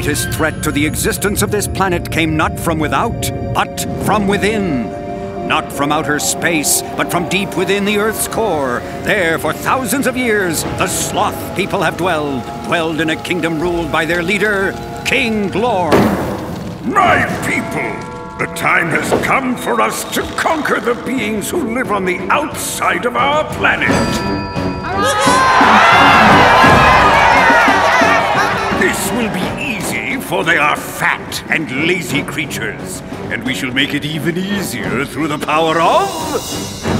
The greatest threat to the existence of this planet came not from without, but from within. Not from outer space, but from deep within the Earth's core. There, for thousands of years, the Sloth people have dwelled, dwelled in a kingdom ruled by their leader, King Glorm. My people! The time has come for us to conquer the beings who live on the outside of our planet. This will be easy, for they are fat and lazy creatures. And we shall make it even easier through the power of...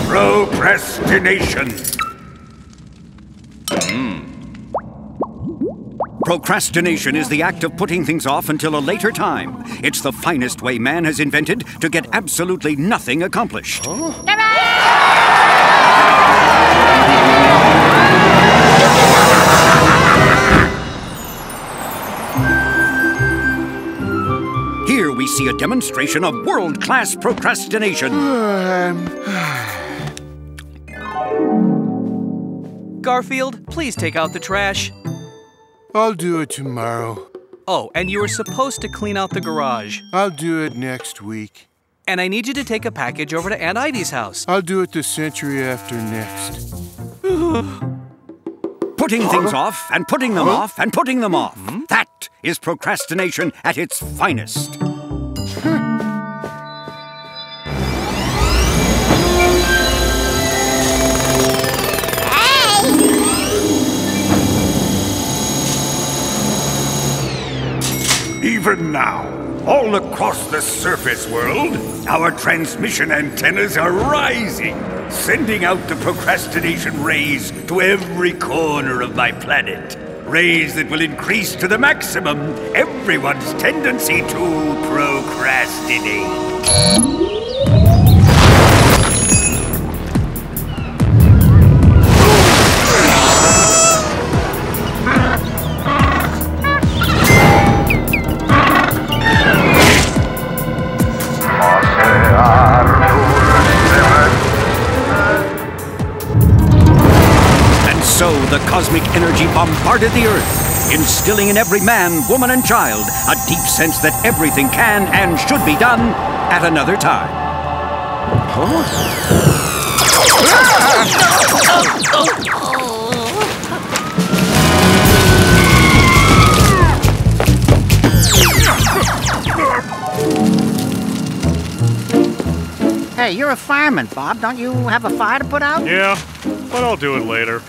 procrastination. Hmm. Procrastination is the act of putting things off until a later time. It's the finest way man has invented to get absolutely nothing accomplished. Here see a demonstration of world class procrastination. Um, Garfield, please take out the trash. I'll do it tomorrow. Oh, and you were supposed to clean out the garage. I'll do it next week. And I need you to take a package over to Aunt Ivy's house. I'll do it the century after next. Putting things off and putting them off and putting them off. Hmm? That is procrastination at its finest. Even now, all across the surface world, our transmission antennas are rising, sending out the procrastination rays to every corner of my planet. Rays that will increase to the maximum everyone's tendency to procrastinate. Energy bombarded the Earth, instilling in every man, woman, and child a deep sense that everything can and should be done at another time. Hey, you're a fireman, Bob. Don't you have a fire to put out? Yeah, but I'll do it later.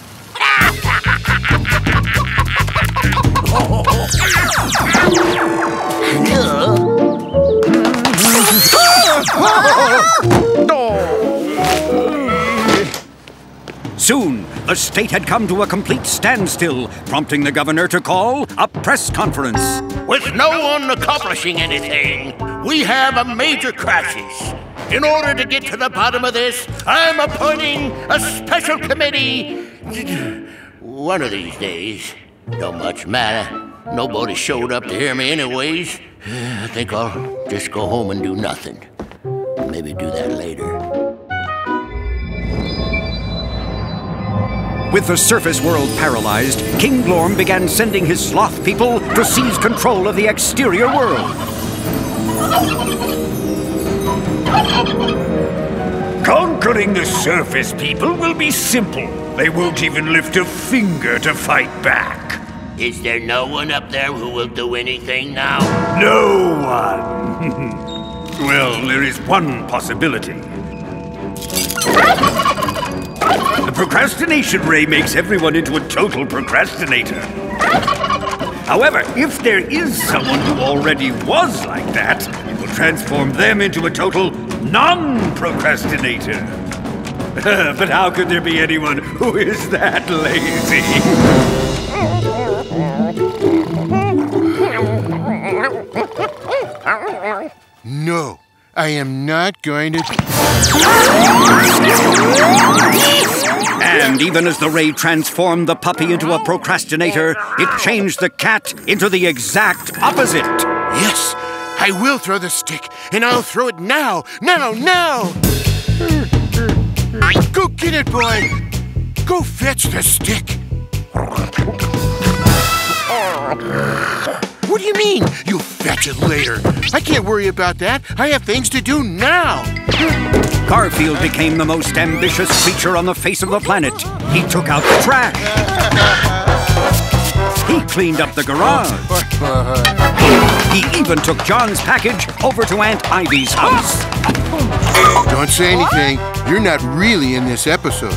Soon, the state had come to a complete standstill, prompting the governor to call a press conference. With no one accomplishing anything, we have a major crisis. In order to get to the bottom of this, I'm appointing a special committee. One of these days. Don't much matter. Nobody showed up to hear me anyways. I think I'll just go home and do nothing. Maybe do that later. With the surface world paralyzed, King Glorm began sending his sloth people to seize control of the exterior world. Conquering the surface people will be simple. They won't even lift a finger to fight back. Is there no one up there who will do anything now? No one. well, there is one possibility. The procrastination ray makes everyone into a total procrastinator. However, if there is someone who already was like that, it will transform them into a total non-procrastinator. but how could there be anyone who is that lazy? No, I am not going to. And even as the ray transformed the puppy into a procrastinator, it changed the cat into the exact opposite. Yes, I will throw the stick, and I'll throw it now, now, now! Go get it, boy! Go fetch the stick! What do you mean, you'll fetch it later? I can't worry about that. I have things to do now. Garfield became the most ambitious creature on the face of the planet. He took out the trash. He cleaned up the garage. He even took Jon's package over to Aunt Ivy's house. Don't say anything. You're not really in this episode.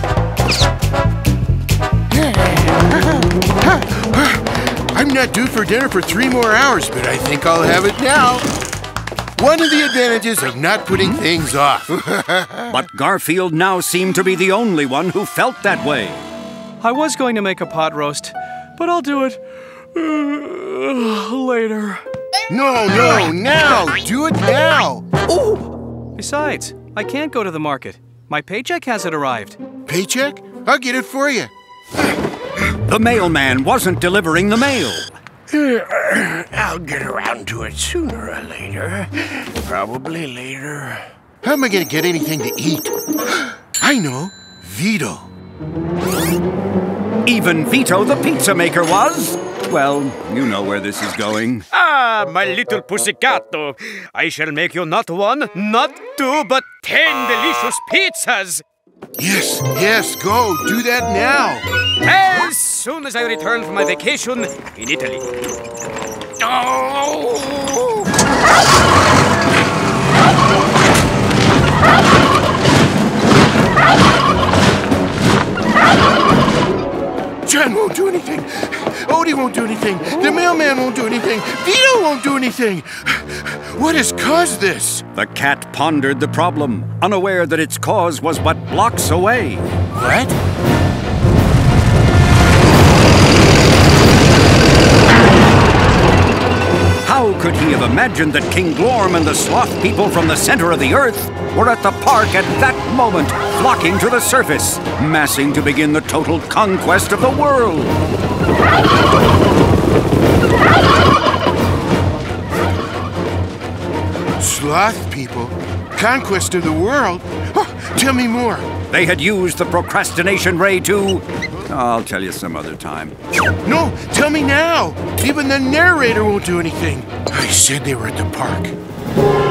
I'm not due for dinner for three more hours, but I think I'll have it now. One of the advantages of not putting things off. But Garfield now seemed to be the only one who felt that way. I was going to make a pot roast, but I'll do it uh, later. no, no, now! Do it now! Besides, I can't go to the market. My paycheck hasn't arrived. Paycheck? I'll get it for you. The mailman wasn't delivering the mail. I'll get around to it sooner or later. Probably later. How am I gonna get anything to eat? I know. Vito. Even Vito the pizza maker was. Well, you know where this is going. Ah, my little pussycato. I shall make you not one, not two, but ten delicious pizzas. Yes, yes, go. Do that now. As soon as I return from my vacation in Italy. Jon won't do anything. Odie won't do anything. The mailman won't do anything. Vito won't do anything. What has caused this? The cat pondered the problem, unaware that its cause was but blocks away. What? Could he have imagined that King Glorm and the sloth people from the center of the earth were at the park at that moment, flocking to the surface, massing to begin the total conquest of the world? Sloth people? Conquest of the world? Oh, tell me more. They had used the procrastination ray to. I'll tell you some other time. No, tell me now. Even the narrator won't do anything. I said they were at the park.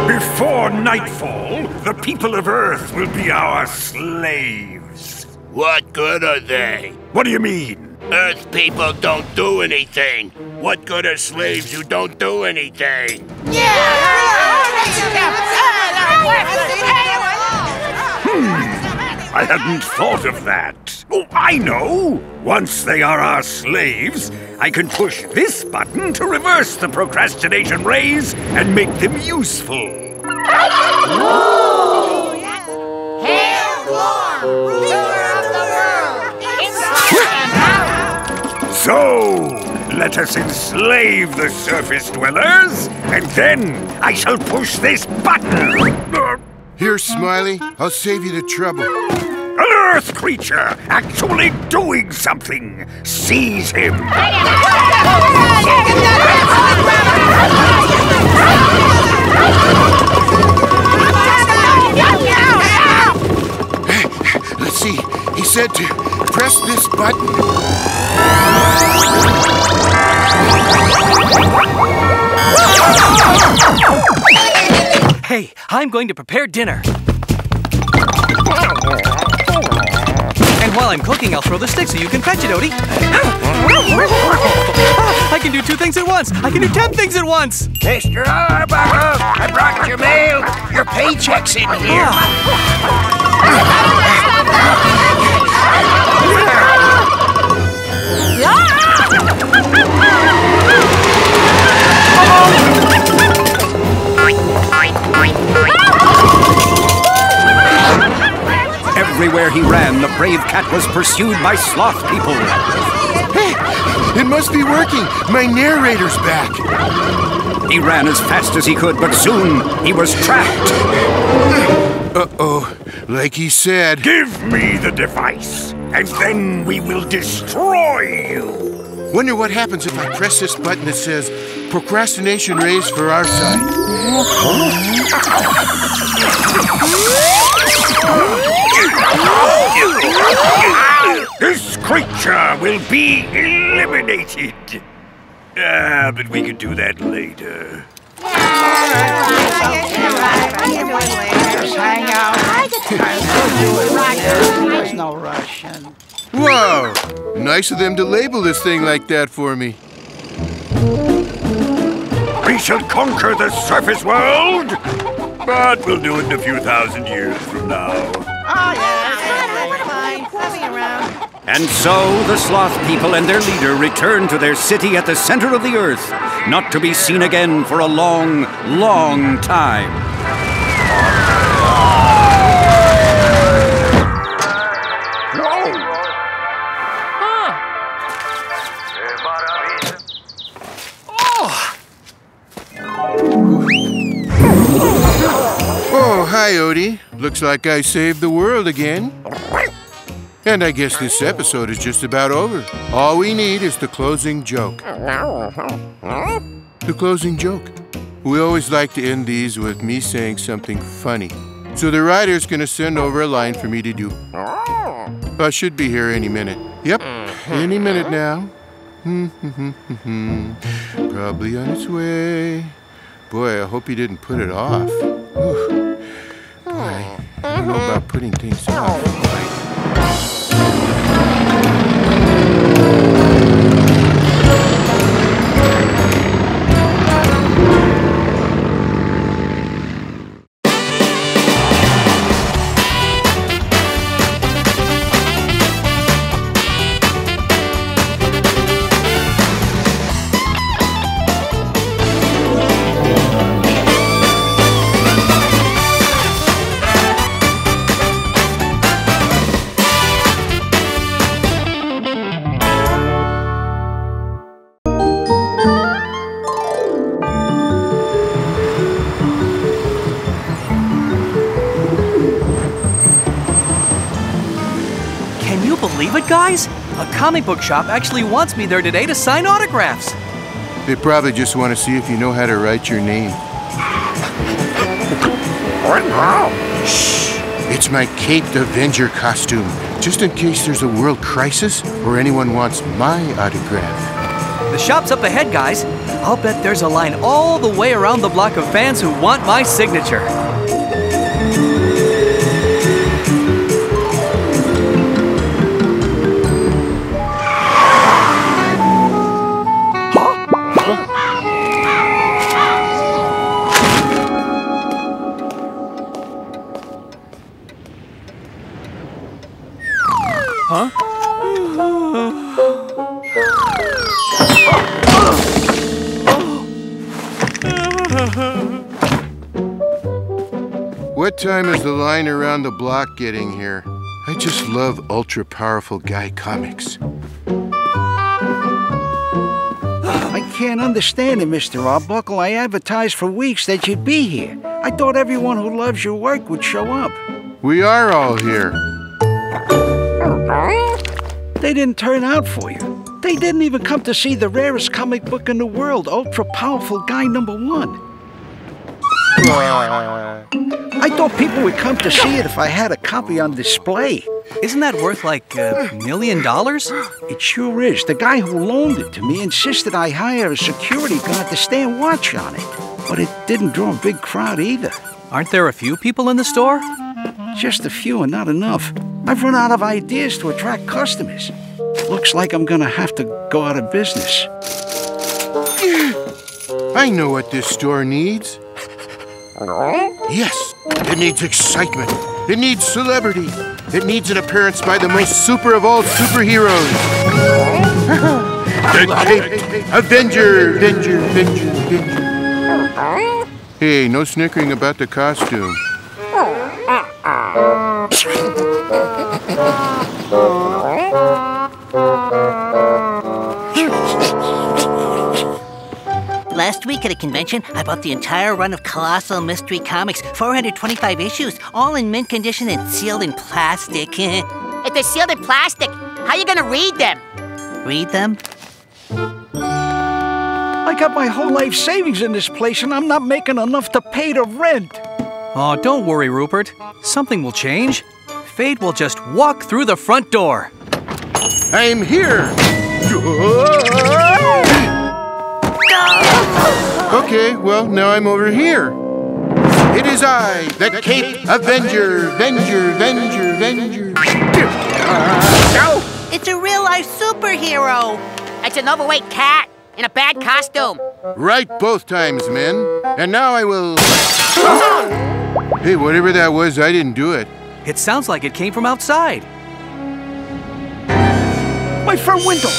Before nightfall, the people of Earth will be our slaves. What good are they? What do you mean? Earth people don't do anything. What good are slaves who don't do anything? I hadn't thought of that. Oh, I know! Once they are our slaves, I can push this button to reverse the procrastination rays and make them useful. Hail. So, let us enslave the surface dwellers, and then I shall push this button. Here, Smiley. I'll save you the trouble. An Earth creature actually doing something. Seize him. Let's see. He said to press this button. Hey, I'm going to prepare dinner. And while I'm cooking, I'll throw the stick so you can fetch it, Odie. I can do two things at once. I can do ten things at once. Mr. Arbuckle, I brought your mail. Your paycheck's in here. Ah! Everywhere he ran, the brave cat was pursued by sloth people. Hey, it must be working. My narrator's back. He ran as fast as he could, but soon he was trapped. Uh-oh. Like he said. Give me the device, and then we will destroy you. Wonder what happens if I press this button that says procrastination raised for our side. This creature will be eliminated. Ah, but we could do that later. Just hang out. We'll do it later. There's no rush. Wow! Nice of them to label this thing like that for me. We shall conquer the surface world! But we'll do it in a few thousand years from now. Oh, yeah. Fine. I'll be around. And so the sloth people and their leader return to their city at the center of the earth, not to be seen again for a long, long time. Odie. Looks like I saved the world again. And I guess this episode is just about over. All we need is the closing joke. The closing joke. We always like to end these with me saying something funny. So the writer's gonna send over a line for me to do. I should be here any minute. Yep, any minute now. Probably on its way. Boy, I hope he didn't put it off. Boy, I don't know about putting things off. Comic book shop actually wants me there today to sign autographs. They probably just want to see if you know how to write your name. Shh! It's my Caped Avenger costume, just in case there's a world crisis or anyone wants my autograph. The shop's up ahead, guys. I'll bet there's a line all the way around the block of fans who want my signature. Time is the line around the block getting here? I just love ultra powerful guy comics. I can't understand it, Mr. Arbuckle. I advertised for weeks that you'd be here. I thought everyone who loves your work would show up. We are all here. They didn't turn out for you. They didn't even come to see the rarest comic book in the world, Ultra Powerful Guy Number One. I thought people would come to see it if I had a copy on display. Isn't that worth like a million dollars? It sure is. The guy who loaned it to me insisted I hire a security guard to stand watch on it. But it didn't draw a big crowd either. Aren't there a few people in the store? Just a few and not enough. I've run out of ideas to attract customers. Looks like I'm gonna have to go out of business. I know what this store needs. Yes, it needs excitement. It needs celebrity. It needs an appearance by the most super of all superheroes. the Caped Avenger, Avenger, Avenger, Avenger. Hey, no snickering about the costume. Last week at a convention, I bought the entire run of Colossal Mystery Comics, 425 issues, all in mint condition and sealed in plastic. If they're sealed in plastic, how are you gonna read them? Read them? I got my whole life savings in this place and I'm not making enough to pay the rent. Oh, don't worry, Rupert. Something will change. Fate will just walk through the front door. I'm here. Okay, well, now I'm over here. It is I, the Cape Avenger, Avenger, Avenger, Avenger. It's a real life superhero. It's an overweight cat in a bad costume. Right both times, men. And now I will. Hey, whatever that was, I didn't do it. It sounds like it came from outside. My front window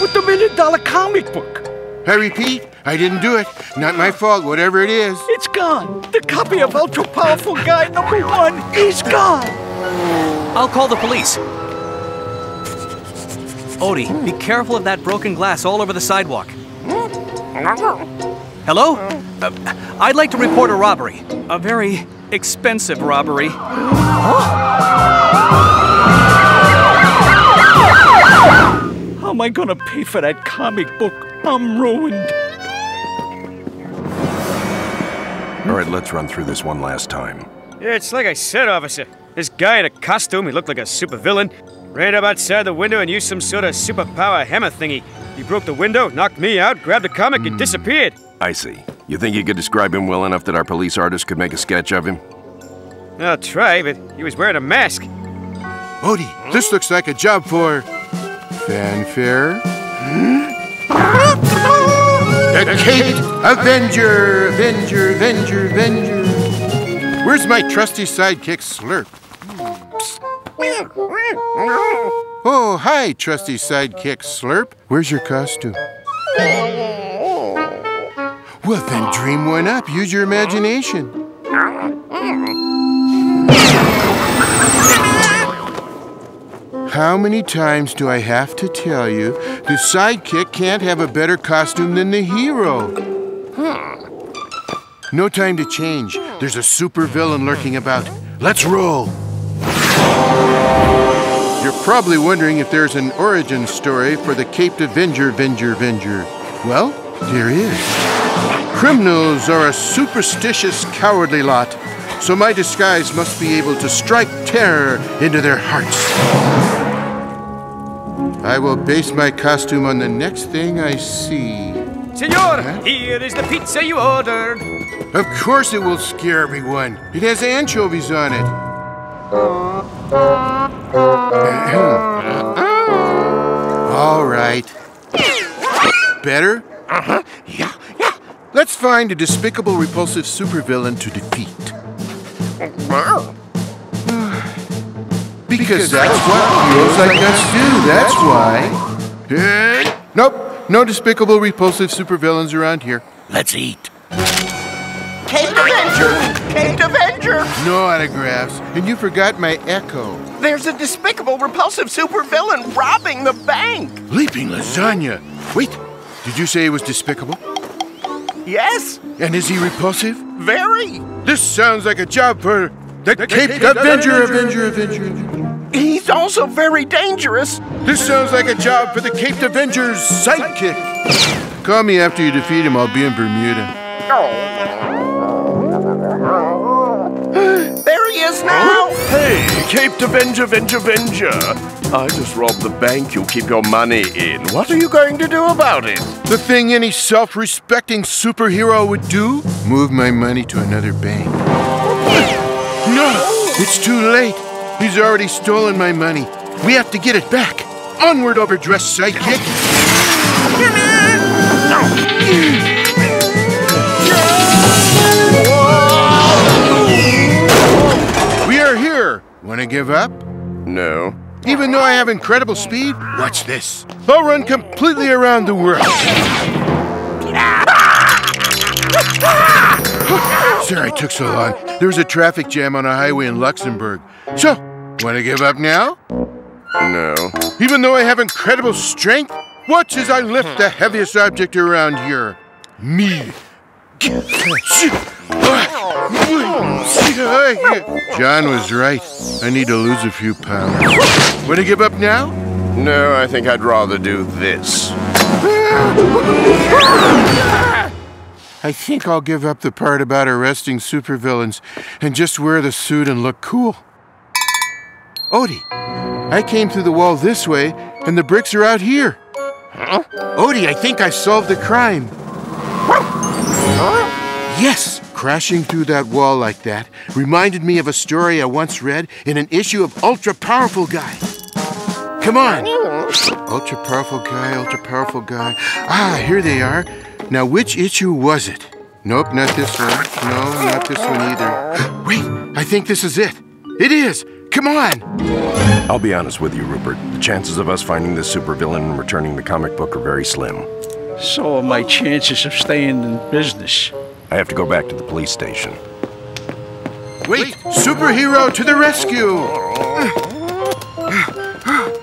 with the million dollar comic book. I repeat, I didn't do it. Not my fault, whatever it is. It's gone. The copy of Ultra Powerful Guy number one is gone. I'll call the police. Odie, be careful of that broken glass all over the sidewalk. Hello? Uh, I'd like to report a robbery. A very expensive robbery. How am I gonna pay for that comic book? I'm ruined. All right, let's run through this one last time. Yeah, it's like I said, officer. This guy in a costume, he looked like a supervillain, ran up outside the window and used some sort of superpower hammer thingy. He broke the window, knocked me out, grabbed the comic, and hmm. disappeared. I see. You think you could describe him well enough that our police artist could make a sketch of him? I'll try, but he was wearing a mask. Odie, this looks like a job for. Fanfare? Hmm? The Cape Avenger, Avenger, Avenger, Avenger. Where's my trusty sidekick Slurp? Oh, hi, trusty sidekick Slurp. Where's your costume? Well, then dream one up. Use your imagination. How many times do I have to tell you the sidekick can't have a better costume than the hero? Huh. No time to change. There's a super villain lurking about. Let's roll. You're probably wondering if there's an origin story for the Caped Avenger, Venger, Venger. Well, there is. Criminals are a superstitious, cowardly lot, so my disguise must be able to strike terror into their hearts. I will base my costume on the next thing I see. Senor, here is the pizza you ordered. Of course it will scare everyone. It has anchovies on it. All right. Better? Uh-huh. Yeah, yeah. Let's find a despicable, repulsive supervillain to defeat. Because that's what heroes like us do, that's why. Nope, no despicable, repulsive supervillains around here. Let's eat. Cape Avenger! Cape Avenger! No autographs, and you forgot my echo. There's a despicable, repulsive supervillain robbing the bank! Leaping lasagna. Wait, did you say he was despicable? Yes, And is he repulsive? very. This sounds like a job for the, Cape Avenger, Avenger, Avenger, Avenger. He's also very dangerous. This sounds like a job for the Cape Avenger's sidekick. Call me after you defeat him. I'll be in Bermuda. There he is now! Oh, hey, Cape Avenger, Avenger, Avenger. I just robbed the bank you keep your money in. What are you going to do about it? The thing any self-respecting superhero would do? Move my money to another bank. No, it's too late. He's already stolen my money. We have to get it back. Onward, overdressed sidekick. We are here. Want to give up? No. Even though I have incredible speed, watch this. I'll run completely around the world. Sorry I took so long. There was a traffic jam on a highway in Luxembourg. So, want to give up now? No. Even though I have incredible strength, watch as I lift the heaviest object around here. Me. Jon was right. I need to lose a few pounds. Want to give up now? No, I think I'd rather do this. I think I'll give up the part about arresting supervillains and just wear the suit and look cool. Odie, I came through the wall this way, and the bricks are out here. Odie, I think I solved the crime. Yes! Crashing through that wall like that reminded me of a story I once read in an issue of Ultra Powerful Guy. Come on! Ultra Powerful Guy, Ultra Powerful Guy. Ah, here they are. Now, which issue was it? Nope, not this one. No, not this one either. Wait, I think this is it. It is! Come on! I'll be honest with you, Rupert. The chances of us finding this supervillain and returning the comic book are very slim. So are my chances of staying in business. I have to go back to the police station. Wait! Superhero to the rescue!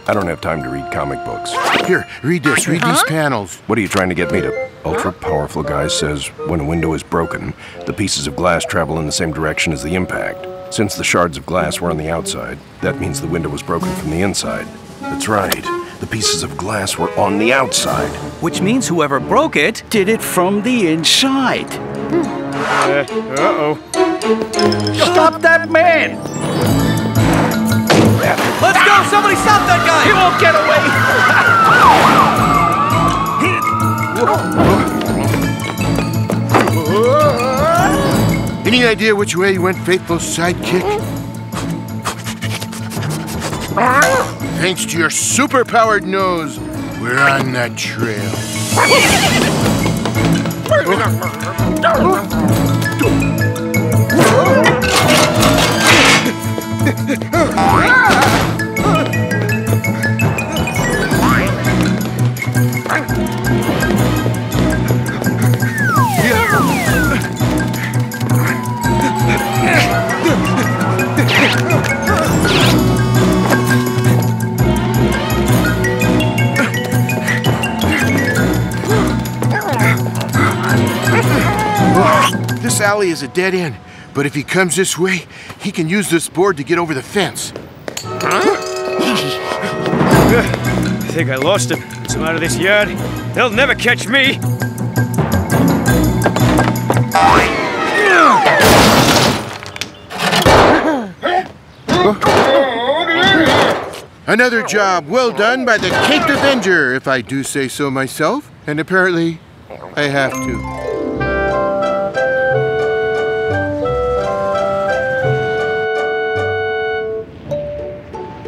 I don't have time to read comic books. Here, read this. Read these panels. What are you trying to get me to? Ultra powerful guy says when a window is broken, the pieces of glass travel in the same direction as the impact. Since the shards of glass were on the outside, that means the window was broken from the inside. That's right. The pieces of glass were on the outside. Which means whoever broke it did it from the inside. Uh oh. Stop that man! Let's go! Somebody stop that guy! He won't get away! Any idea which way you went, faithful sidekick? Thanks to your super-powered nose, we're on that trail. This alley is a dead end, but if he comes this way, he can use this board to get over the fence. I think I lost him. Him out of this yard. They'll never catch me. Another job well done by the Caped Avenger, if I do say so myself. And apparently, I have to.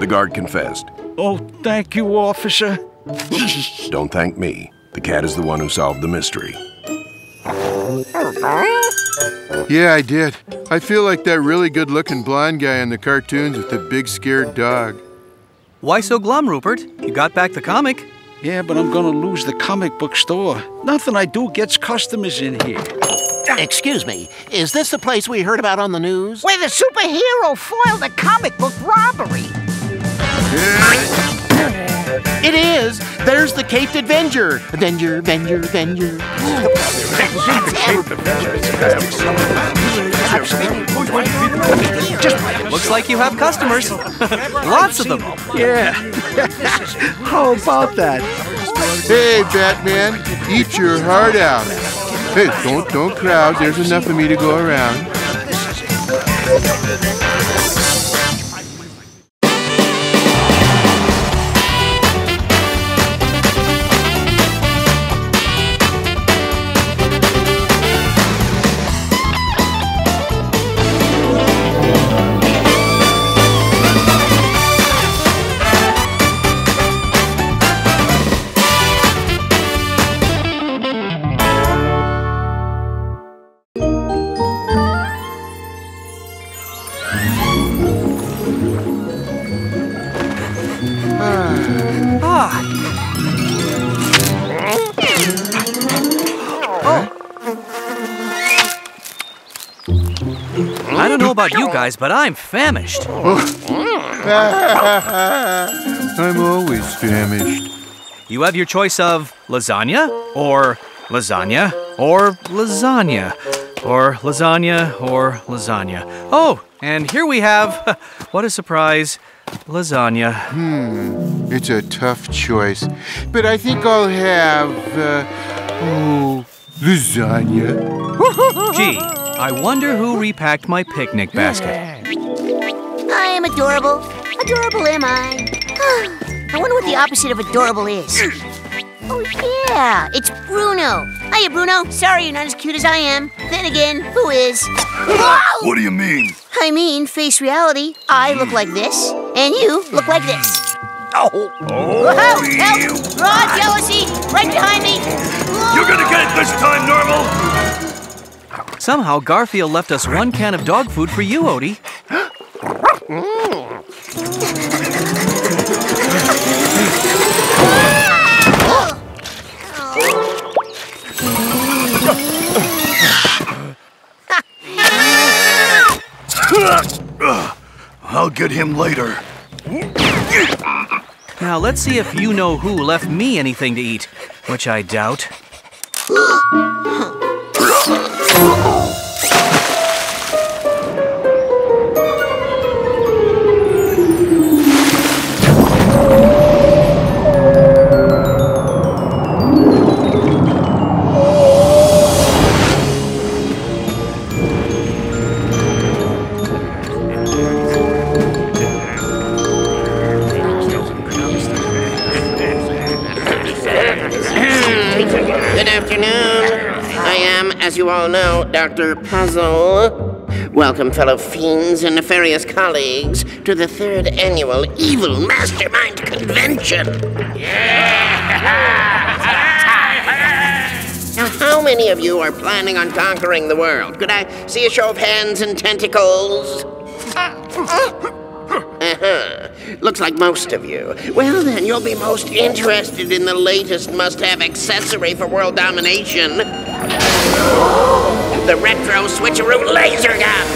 Guard confessed. Oh, thank you, officer. Don't thank me. The cat is the one who solved the mystery. Yeah, I did. I feel like that really good looking blonde guy in the cartoons with the big scared dog. Why so glum, Rupert? You got back the comic. Yeah, but I'm gonna lose the comic book store. Nothing I do gets customers in here. Ah, excuse me, is this the place we heard about on the news? Where the superhero foiled a comic book robbery. It is! There's the Caped Avenger! Avenger, Avenger, Avenger. Looks like you have customers. Lots of them. Yeah. How about that? Hey, Batman, eat your heart out. Hey, don't don't crowd. There's enough of me to go around. Guys, but I'm famished. I'm always famished. You have your choice of lasagna, or lasagna, or lasagna, or lasagna, or lasagna. Oh, and here we have, what a surprise, lasagna. Hmm, it's a tough choice, but I think I'll have, uh, oh, lasagna. Gee, I wonder who repacked my picnic basket. I am adorable. Adorable am I? I wonder what the opposite of adorable is. Oh, yeah, it's Bruno. Hiya, Bruno. Sorry you're not as cute as I am. Then again, who is? Whoa! What do you mean? I mean, face reality. I look like this, and you look like this. Oh! oh Whoa! Help! Raw jealousy! Right behind me! You're gonna get it this time, Nermal! Somehow Garfield left us one can of dog food for you, Odie. I'll get him later. Now let's see if you know who left me anything to eat, which I doubt. Good as you all know, Dr. Puzzle. Welcome, fellow fiends and nefarious colleagues, to the third annual Evil Mastermind Convention. Yeah! Now, how many of you are planning on conquering the world? Could I see a show of hands and tentacles? Uh-huh. Looks like most of you. Well, then, you'll be most interested in the latest must-have accessory for world domination. The Retro Switcheroo Laser Gun!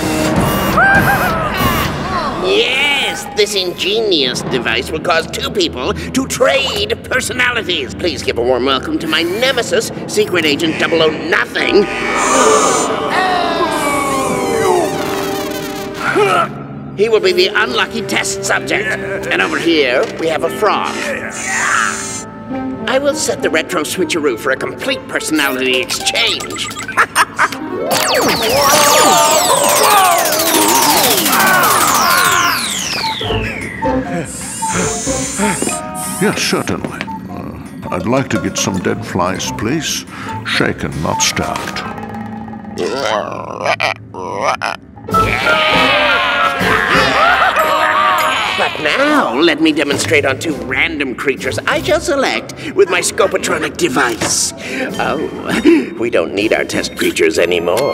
Yes, this ingenious device will cause two people to trade personalities. Please give a warm welcome to my nemesis, Secret Agent 00 Nothing. He will be the unlucky test subject. And over here, we have a frog. I will set the retro switcheroo for a complete personality exchange. Yes, certainly. Uh, I'd like to get some dead flies, please. Shaken, not starved. But now, let me demonstrate on two random creatures I shall select with my scopotronic device. Oh, we don't need our test creatures anymore.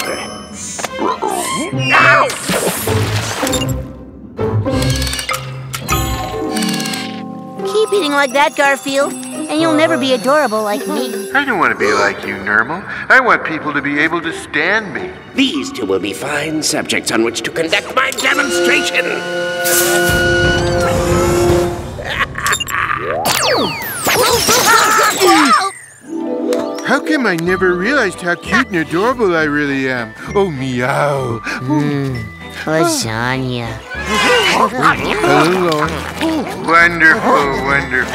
Keep eating like that, Garfield, and you'll never be adorable like me. I don't want to be like you, Nermal. I want people to be able to stand me. These two will be fine subjects on which to conduct my demonstration. How come I never realized how cute and adorable I really am? Oh, meow. Mm. Lasagna. Hello. Wonderful, wonderful.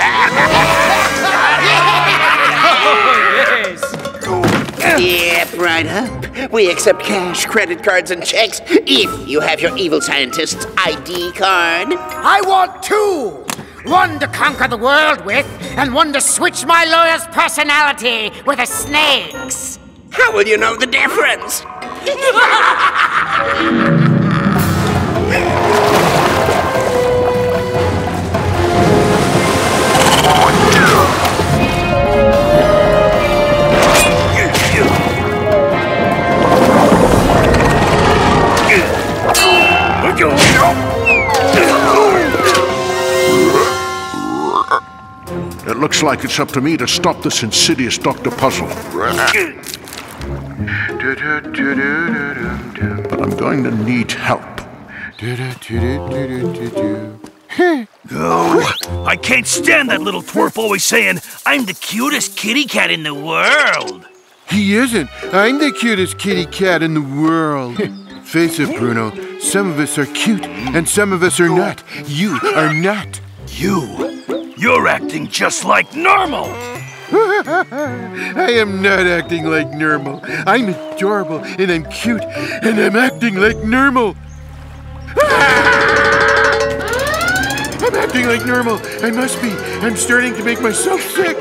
Yep, right up. We accept cash, credit cards, and checks if you have your evil scientist's ID card. I want two! One to conquer the world with, and one to switch my lawyer's personality with a snake's. How will you know the difference? It looks like it's up to me to stop this insidious Dr. Puzzle. But I'm going to need help. No, I can't stand that little twerp always saying, I'm the cutest kitty cat in the world. He isn't. I'm the cutest kitty cat in the world. Face it, Bruno. Some of us are cute, and some of us are not. You are not. You? You're acting just like Nermal. I am not acting like Nermal. I'm adorable and I'm cute and I'm acting like Nermal. I'm acting like Nermal. I must be. I'm starting to make myself sick.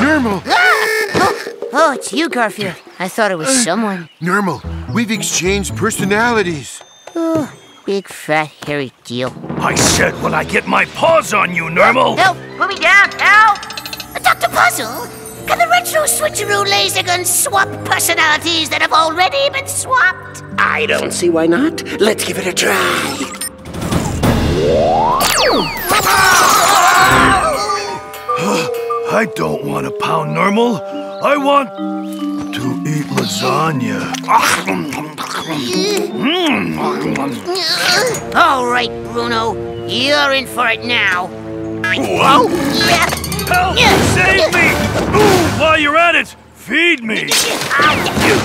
Nermal. Ah! Oh, it's you, Garfield. I thought it was uh, someone. Nermal, we've exchanged personalities. Oh, big fat hairy deal. I said when I get my paws on you, Nermal. Help! Put me down! Help! Dr. Puzzle, can the retro switcheroo laser gun swap personalities that have already been swapped? I don't see why not. Let's give it a try. I don't want to pound Nermal. I want to eat lasagna. Mm. All right, Bruno. You're in for it now. Whoa! Help! Save me! Ooh, while you're at it, feed me!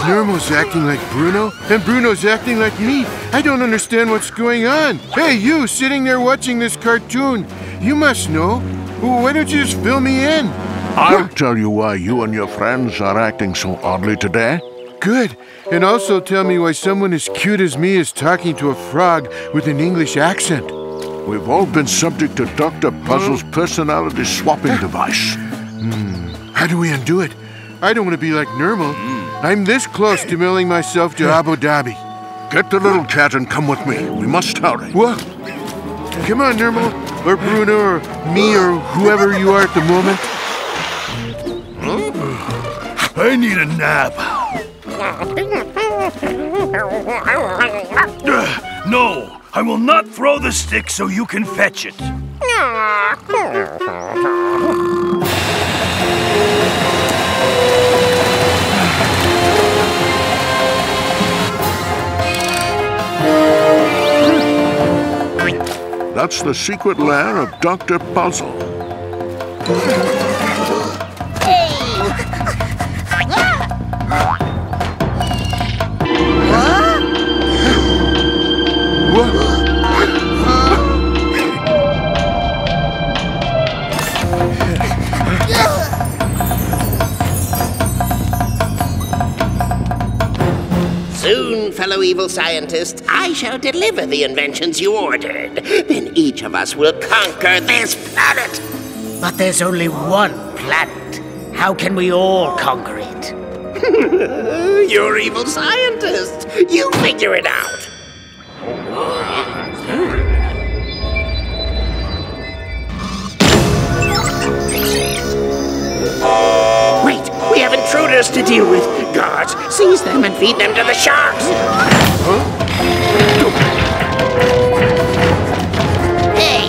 Nermal's acting like Bruno, and Bruno's acting like me. I don't understand what's going on. Hey, you sitting there watching this cartoon, you must know. Why don't you just fill me in? I'll tell you why you and your friends are acting so oddly today. Good. And also tell me why someone as cute as me is talking to a frog with an English accent. We've all been subject to Dr. Puzzle's personality swapping device. Hmm. How do we undo it? I don't want to be like Nermal. I'm this close to mailing myself to Abu Dhabi. Get the little cat and come with me. We must hurry. What? Come on, Nermal. Or Bruno, or me, or whoever you are at the moment. I need a nap. No, I will not throw the stick so you can fetch it. That's the secret lair of Dr. Puzzle. Fellow evil scientists, I shall deliver the inventions you ordered. Then each of us will conquer this planet. But there's only one planet. How can we all conquer it? You're evil scientists. You figure it out. Wait, we have intruders to deal with. Guards, seize them and feed them to the sharks. Hey,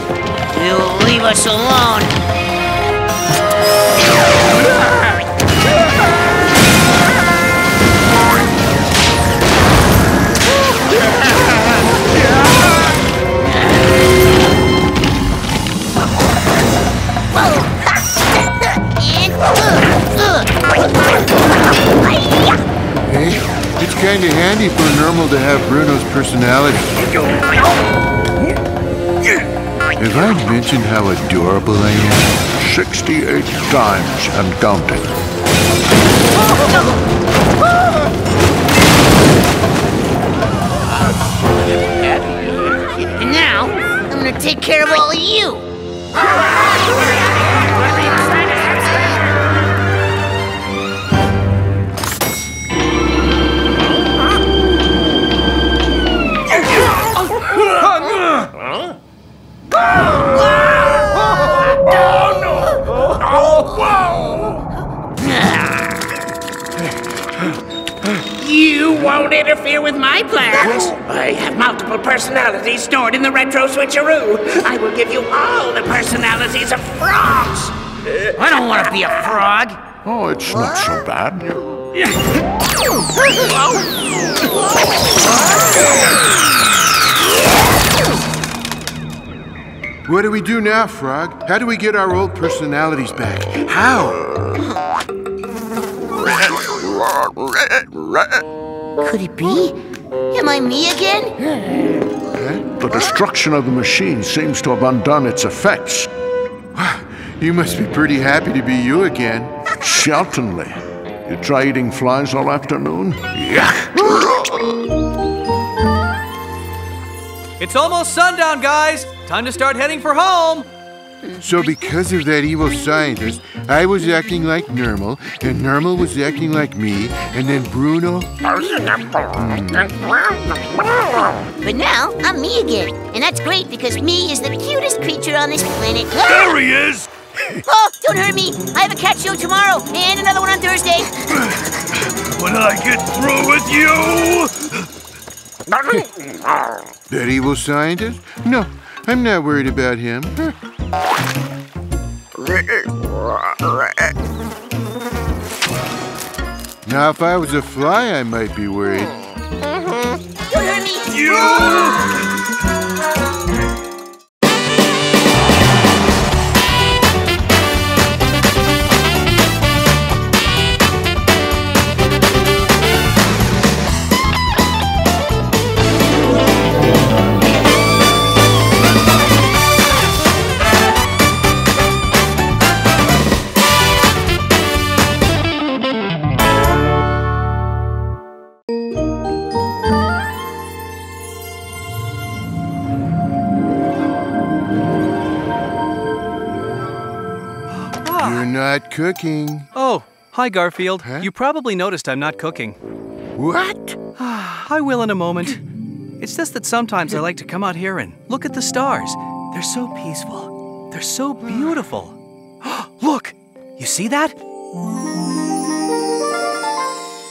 you leave us alone. Kind of handy for a Nermal to have Bruno's personality. Have I mentioned how adorable I am? 68 times and counting. Now, I'm gonna take care of all of. You interfere with my plans. I have multiple personalities stored in the retro switcheroo. I will give you all the personalities of frogs. Uh, I don't want to be a frog. Oh, it's not so bad. What do we do now, Frog? How do we get our old personalities back? How? Could it be? Am I me again? Eh? The destruction of the machine seems to have undone its effects. Ah, you must be pretty happy to be you again. Certainly. You try eating flies all afternoon? Yuck! It's almost sundown, guys. Time to start heading for home. So because of that evil scientist, I was acting like Nermal, and Nermal was acting like me, and then Bruno. But now, I'm me again. And that's great because me is the cutest creature on this planet. There he is! Oh, don't hurt me. I have a cat show tomorrow and another one on Thursday. When I get through with you! That evil scientist? No, I'm not worried about him. Now, if I was a fly, I might be worried. Mm-hmm. Don't hurt me. You! Cooking. Oh, hi, Garfield. You probably noticed I'm not cooking. What? I will in a moment. It's just that sometimes I like to come out here and look at the stars. They're so peaceful. They're so beautiful. look! You see that?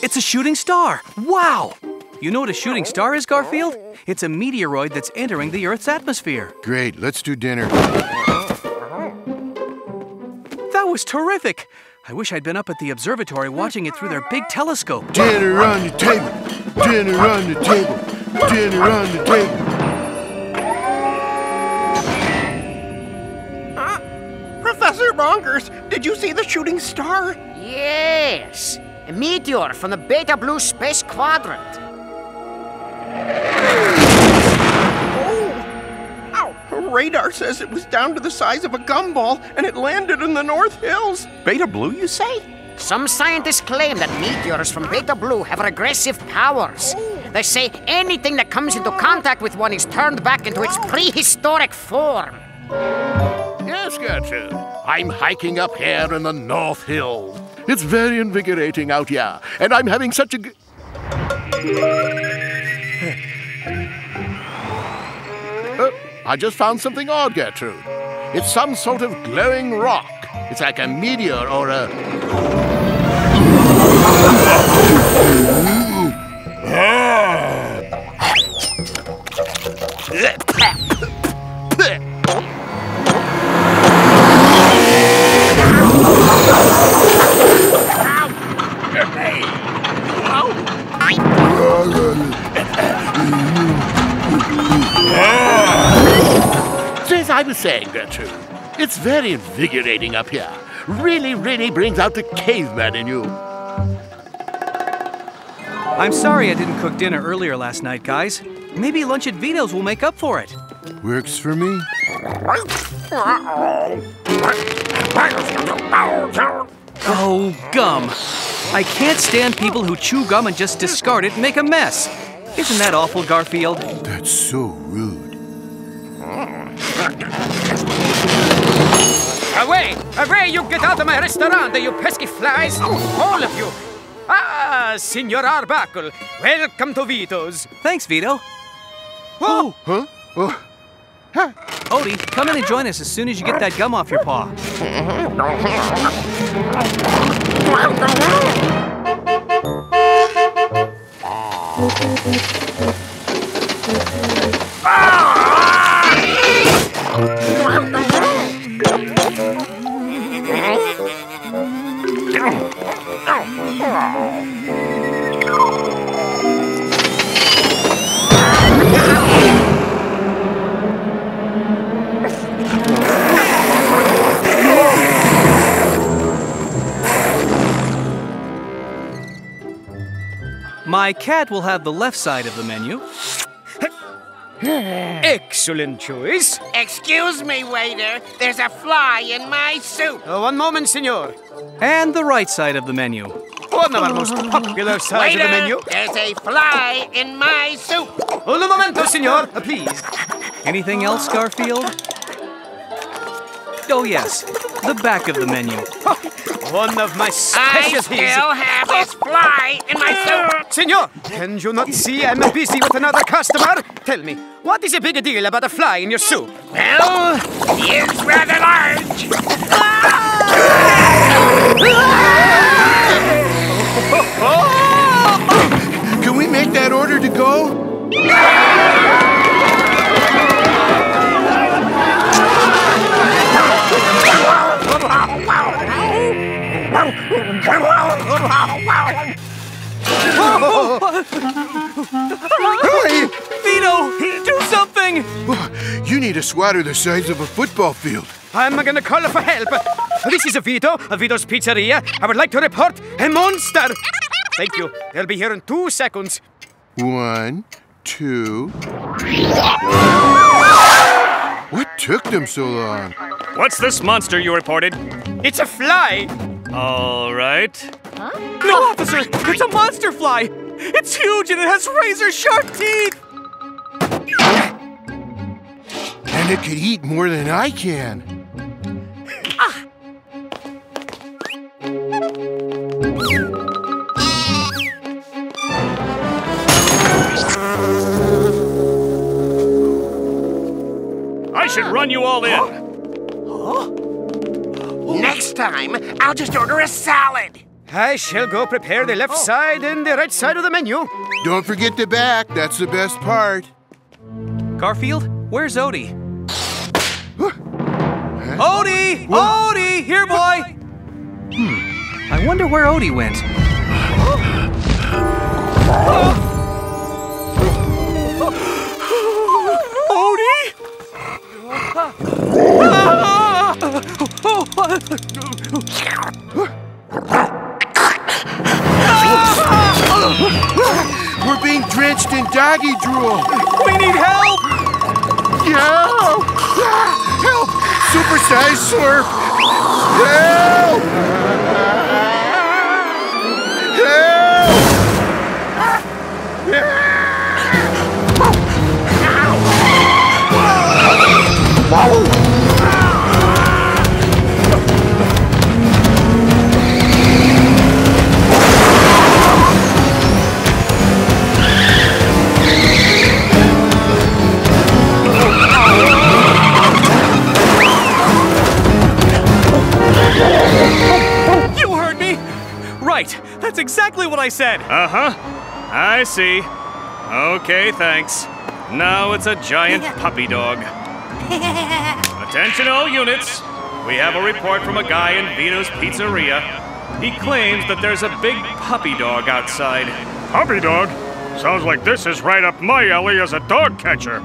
It's a shooting star. Wow! You know what a shooting star is, Garfield? It's a meteoroid that's entering the Earth's atmosphere. Great, let's do dinner. That was terrific. I wish I'd been up at the observatory watching it through their big telescope. Dinner on the table. Dinner on the table. Dinner on the table. Professor Bonkers, did you see the shooting star? Yes. A meteor from the Beta Blue Space Quadrant. Radar says it was down to the size of a gumball and it landed in the North Hills. Beta Blue, you say? Some scientists claim that meteors from Beta Blue have regressive powers. They say anything that comes into contact with one is turned back into its prehistoric form. Yes, Gertrude. I'm hiking up here in the North Hills. It's very invigorating out here, and I'm having such a. I just found something odd, Gertrude. It's some sort of glowing rock. It's like a meteor or a. Ah! So as I was saying, Gertrude, it's very invigorating up here. Really, really brings out the caveman in you. I'm sorry I didn't cook dinner earlier last night, guys. Maybe lunch at Vito's will make up for it. Works for me. Oh, gum. I can't stand people who chew gum and just discard it and make a mess. Isn't that awful, Garfield? That's so rude. Away! Away, you get out of my restaurant, you pesky flies! All of you! Ah, Signor Arbuckle, welcome to Vito's. Thanks, Vito. Oh! Huh? Oh. Odie, come in and join us as soon as you get that gum off your paw. My cat will have the left side of the menu. Excellent choice. Excuse me, waiter. There's a fly in my soup. Uh, one moment, senor. And the right side of the menu. One of our most popular sides waiter, of the menu. there's a fly in my soup. Un momento, senor, uh, please. Anything else, Garfield? Oh, yes, the back of the menu. One of my I specialties. still have this fly in my eh, suit. Senor, can you not see I'm busy with another customer? Tell me, what is a big deal about a fly in your soup? Well, it's rather large. Can we make that order to go? Hey! Vito, do something! You need a swatter the size of a football field. I'm gonna call for help. This is a Vito of Vito's Pizzeria. I would like to report a monster. Thank you. They'll be here in two seconds. One, two. What took them so long? What's this monster you reported? It's a fly. All right. No, officer, it's a monster fly. It's huge and it has razor sharp teeth. And it could eat more than I can. Ah! I should run you all in. Next time, I'll just order a salad. I shall go prepare the left side and the right side of the menu. Don't forget the back, that's the best part. Garfield, where's Odie? Odie! Odie! Here, boy! Hmm. I wonder where Odie went. Odie! We're being drenched in doggy drool. We need help! Help! Help! Supersized slurp! Help! Exactly what I said. Uh huh. I see. Okay, thanks. Now it's a giant puppy dog. Attention, all units. We have a report from a guy in Vito's Pizzeria. He claims that there's a big puppy dog outside. Puppy dog? Sounds like this is right up my alley as a dog catcher.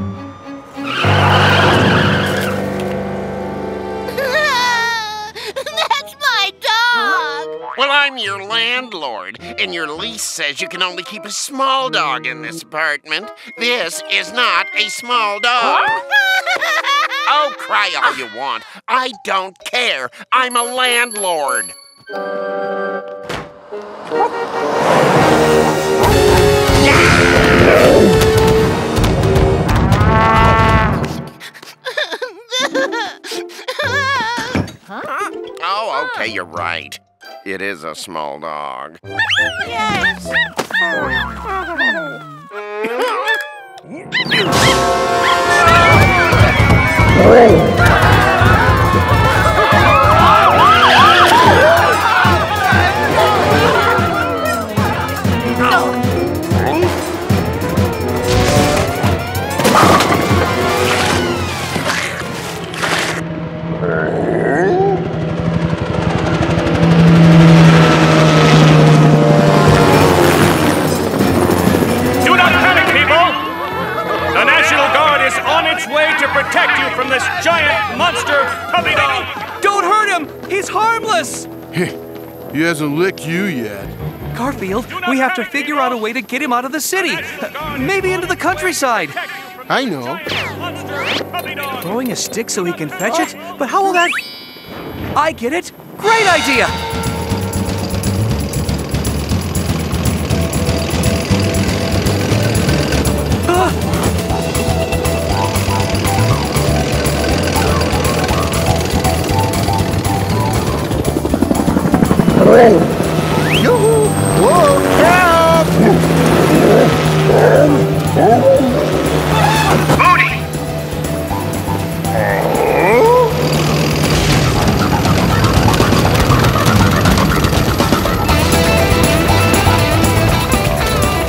I'm your landlord, and your lease says you can only keep a small dog in this apartment. This is not a small dog. oh, cry all you want. I don't care. I'm a landlord. Oh, okay, you're right. It is a small dog. Yes! Do protect you from this giant monster puppy dog! Don't hurt him! He's harmless! he hasn't licked you yet. Garfield, we have to figure out a way to get him out of the city. Uh, maybe into the countryside. I know. Throwing a stick so he can fetch it? But how will that. I get it! Great idea! Yoo-hoo! Whoa! Help!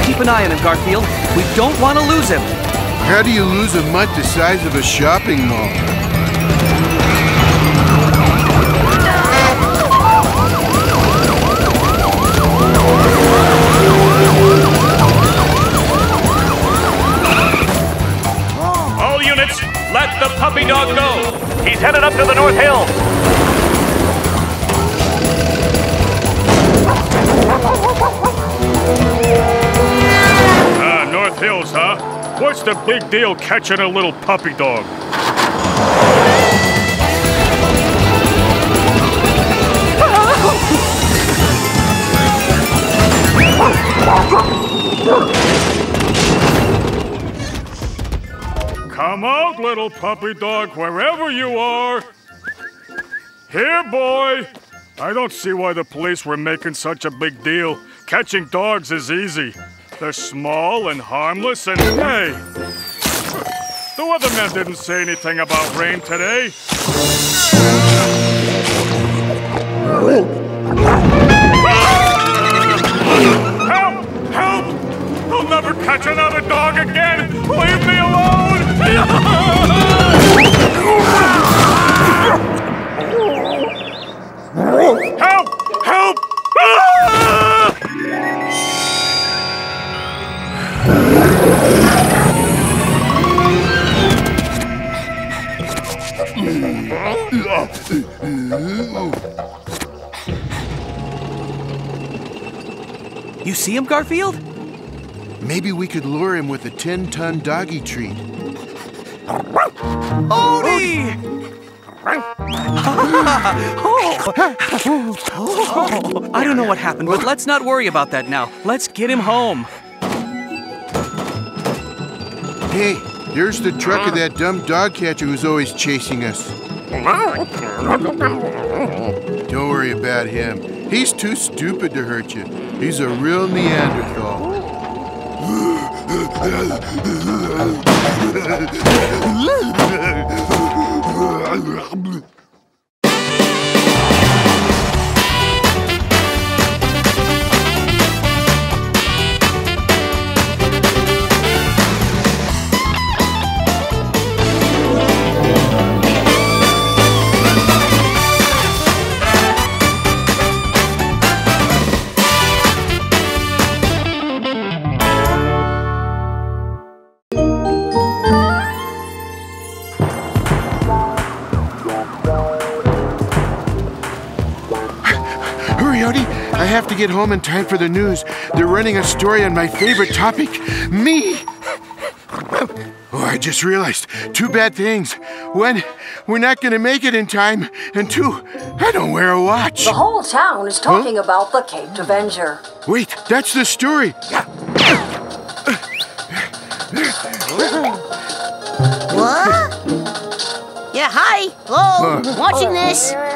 Keep an eye on him, Garfield. We don't want to lose him. How do you lose a mutt the size of a shopping mall? The puppy dog go. He's headed up to the North Hill. Ah, North Hills, huh? What's the big deal catching a little puppy dog? Come out, little puppy dog, wherever you are. Here, boy. I don't see why the police were making such a big deal. Catching dogs is easy. They're small and harmless, and hey, the weatherman didn't say anything about rain today. Help! Help! I'll never catch another dog again! Leave me alone! Help! Help! You see him, Garfield? Maybe we could lure him with a 10 ton doggy treat. Odie! oh. I don't know what happened, but let's not worry about that now. Let's get him home. Hey, there's the truck of that dumb dog catcher who's always chasing us. Don't worry about him. He's too stupid to hurt you. He's a real Neanderthal. لا get home in time for the news. They're running a story on my favorite topic me! Oh, I just realized two bad things. One, we're not gonna make it in time. And two, I don't wear a watch. The whole town is talking about the Caped Avenger. Wait, that's the story. What? Yeah, hi. Hello. Huh. Watching this. Oh,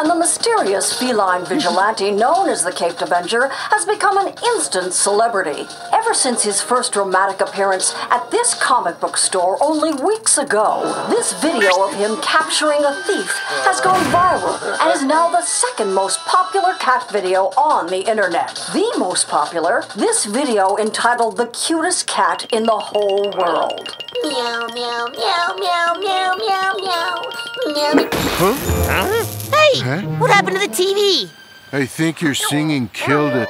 And the mysterious feline vigilante known as the Caped Avenger has become an instant celebrity. Ever since his first dramatic appearance at this comic book store only weeks ago, this video of him capturing a thief has gone viral and is now the second most popular cat video on the internet. The most popular, this video entitled The Cutest Cat in the Whole World. Meow, meow, meow, meow, meow, meow, meow. Meow. Huh? Hey, Huh? what happened to the TV? I think your singing killed it.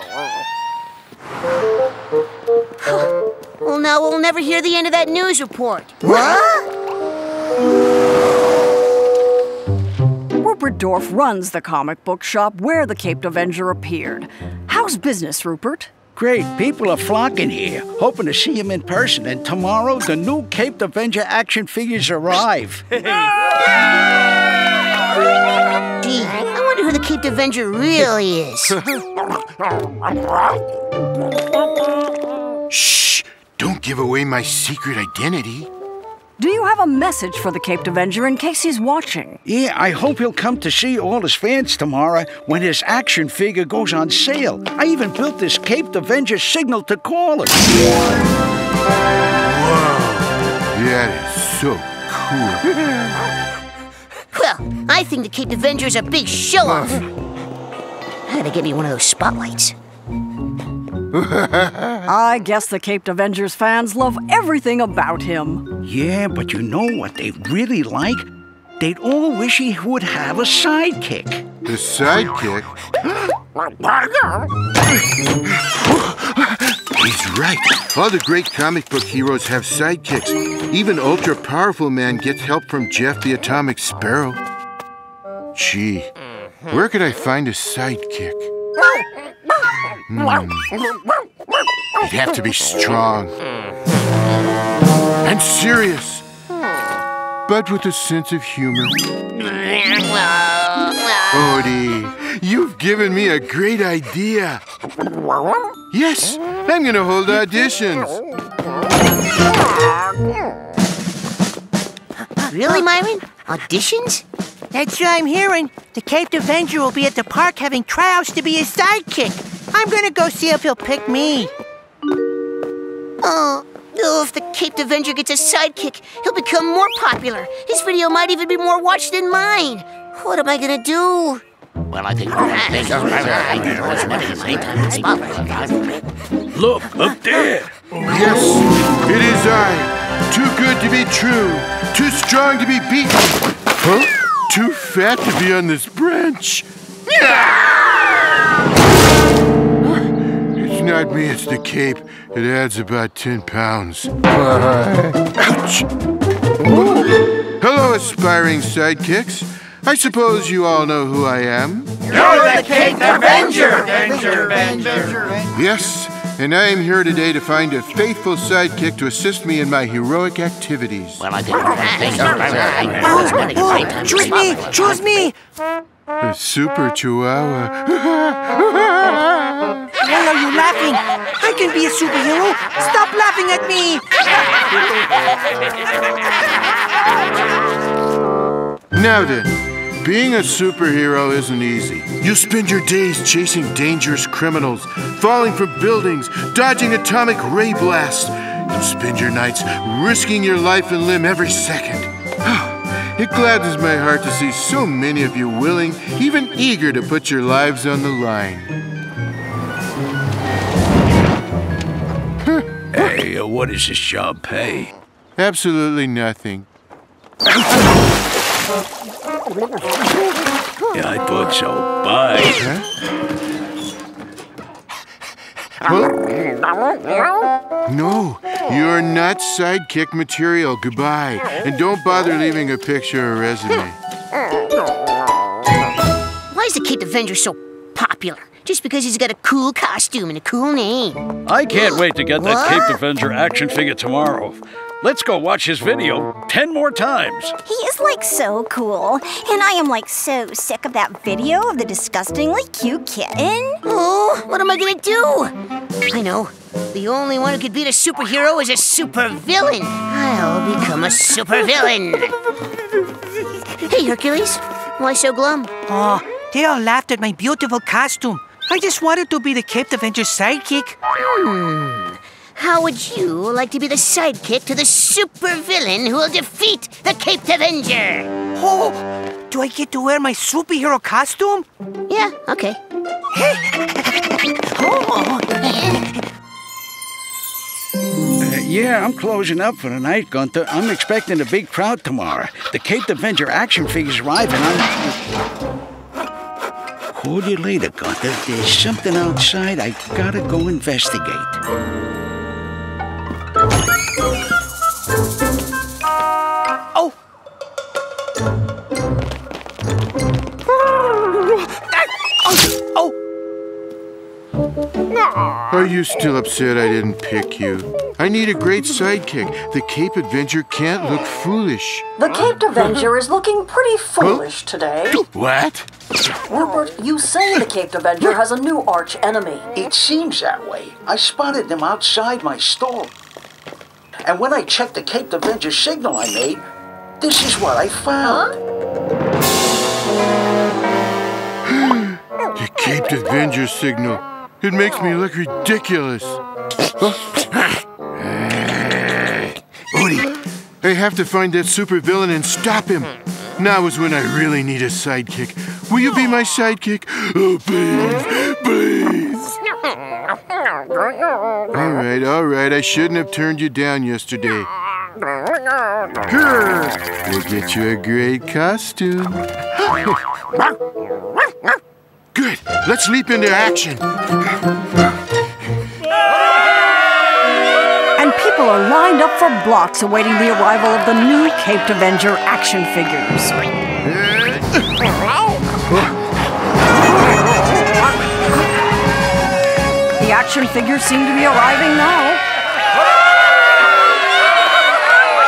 Well, now we'll never hear the end of that news report. What? Rupert Dorff runs the comic book shop where the Caped Avenger appeared. How's business, Rupert? Great. People are flocking here, hoping to see him in person. And tomorrow, the new Caped Avenger action figures arrive. Gee, I wonder the Caped Avenger really is. Shh! Don't give away my secret identity. do you have a message for the Caped Avenger in case he's watching? Yeah, I hope he'll come to see all his fans tomorrow when his action figure goes on sale. I even built this Caped Avenger signal to call him. Wow, that is so cool. Well, I think the Cape Avengers is a big show off. I gotta get me one of those spotlights. I guess the Caped Avenger's fans love everything about him. Yeah, but you know what they really like? They'd all wish he would have a sidekick. The sidekick? He's right. All the great comic book heroes have sidekicks. Even Ultra Powerful Man gets help from Jeff the Atomic Sparrow. Gee, where could I find a sidekick? Hmm. He'd have to be strong and serious, but with a sense of humor. Odie, you've given me a great idea. Yes, I'm gonna hold auditions. Really, Myron? Auditions? That's what I'm hearing. The Caped Avenger will be at the park having tryouts to be his sidekick. I'm gonna go see if he'll pick me. Oh, oh, if the Caped Avenger gets a sidekick, he'll become more popular. His video might even be more watched than mine. What am I gonna do? Well, I think. Look, up there. Yes, it is I. Too good to be true. Too strong to be beaten. Huh? Too fat to be on this branch. It's not me, it's the cape. It adds about 10 pounds. Ouch! Hello, aspiring sidekicks. I suppose you all know who I am. You're the Caped Avenger! Avenger, Avenger. Yes, and I am here today to find a faithful sidekick to assist me in my heroic activities. Well, I think. Oh, oh, oh choose me! Choose me! A super chihuahua. Why are you laughing? I can be a superhero. Stop laughing at me! Now then, being a superhero isn't easy. You spend your days chasing dangerous criminals, falling from buildings, dodging atomic ray blasts. You spend your nights risking your life and limb every second. It gladdens my heart to see so many of you willing, even eager to put your lives on the line. Hey, what does this job pay? Absolutely nothing. Yeah, I thought so. Bye. No, you're not sidekick material. Goodbye. And don't bother leaving a picture or resume. Why is the Caped Avenger so popular? Just because he's got a cool costume and a cool name. I can't wait to get that Cape Avenger action figure tomorrow. Let's go watch his video ten more times. He is like so cool, and I am like so sick of that video of the disgustingly cute kitten. Oh, what am I gonna do? I know. The only one who could beat a superhero is a supervillain. I'll become a supervillain. hey, Hercules. Why so glum? Oh, they all laughed at my beautiful costume. I just wanted to be the Caped Avenger's sidekick. Hmm. How would you like to be the sidekick to the supervillain who will defeat the Caped Avenger? Oh, do I get to wear my superhero costume? Yeah, okay. Uh, yeah, I'm closing up for the night, Gunther. I'm expecting a big crowd tomorrow. The Caped Avenger action figures arrive, and I'm. Call you later, Gunther. There's something outside. I gotta go investigate. Oh! Are you still upset I didn't pick you? I need a great sidekick. The Caped Avenger can't look foolish. The Cape Avenger is looking pretty foolish today. What? Rupert, you say the Cape Avenger has a new arch enemy. It seems that way. I spotted them outside my store. And when I checked the Cape Avenger signal I made, this is what I found. The Cape Avenger signal. It makes me look ridiculous. Odie, I have to find that supervillain and stop him. Now is when I really need a sidekick. Will you be my sidekick? Oh, please, please. All right, all right. I shouldn't have turned you down yesterday. We'll get you a great costume. Good. Let's leap into action. And people are lined up for blocks awaiting the arrival of the new Caped Avenger action figures. The action figures seem to be arriving now.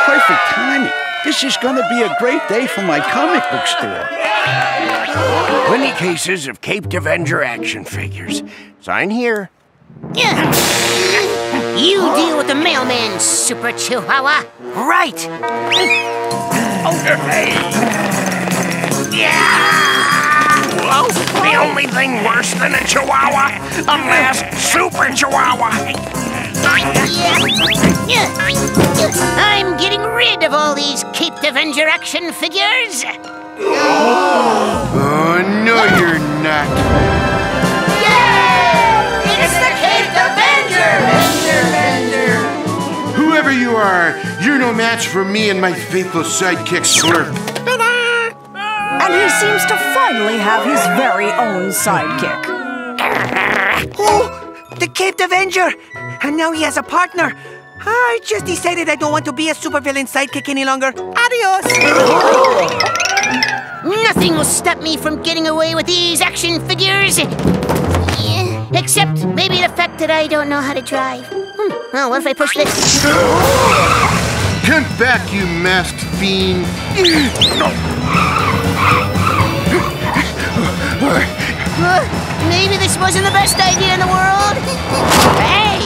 Perfect. This is going to be a great day for my comic book store. 20 cases of Caped Avenger action figures. Sign here. You deal with the mailman, Super Chihuahua. Right. oh, hey. Yeah! Whoa, the only thing worse than a chihuahua, a masked super chihuahua. I'm getting rid of all these Caped Avenger action figures. Oh, no, you're not. Yay! It's the Caped Avenger! Whoever you are, you're no match for me and my faithful sidekick Slurp. And he seems to finally have his very own sidekick. Oh, the Caped Avenger! And now he has a partner. I just decided I don't want to be a supervillain sidekick any longer. Adios! Nothing will stop me from getting away with these action figures. Yeah, Except maybe the fact that I don't know how to drive. Hmm. Well, what if I push this? Come back, you masked fiend. Uh, maybe this wasn't the best idea in the world. Hey!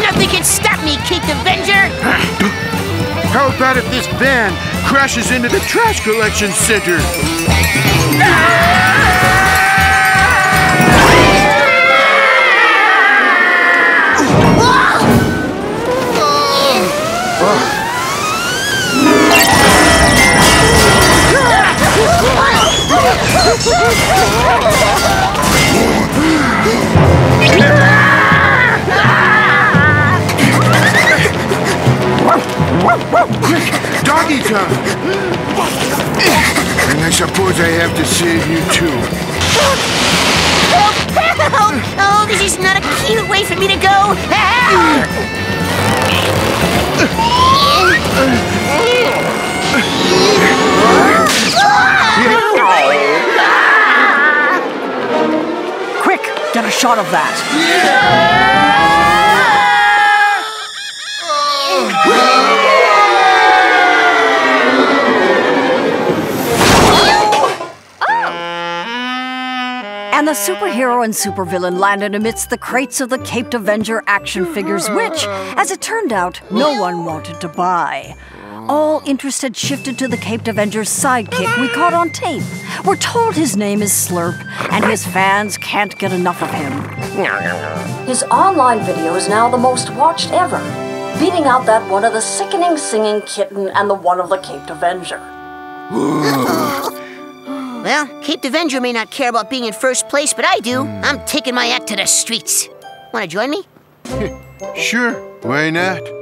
Nothing can stop me, Caped Avenger! How about if this van crashes into the trash collection center? Ah! Doggy time! And I suppose I have to save you too. Help! Help! Oh, this is not a cute way for me to go! Help! Quick, get a shot of that. And the superhero and supervillain landed amidst the crates of the Caped Avenger action figures, which, as it turned out, no one wanted to buy. All interest had shifted to the Caped Avenger's sidekick we caught on tape. We're told his name is Slurp, and his fans can't get enough of him. His online video is now the most watched ever, beating out that one of the sickening singing kitten and the one of the Caped Avenger. Well, Caped Avenger may not care about being in first place, but I do. Hmm. I'm taking my act to the streets. Want to join me? Sure, why not?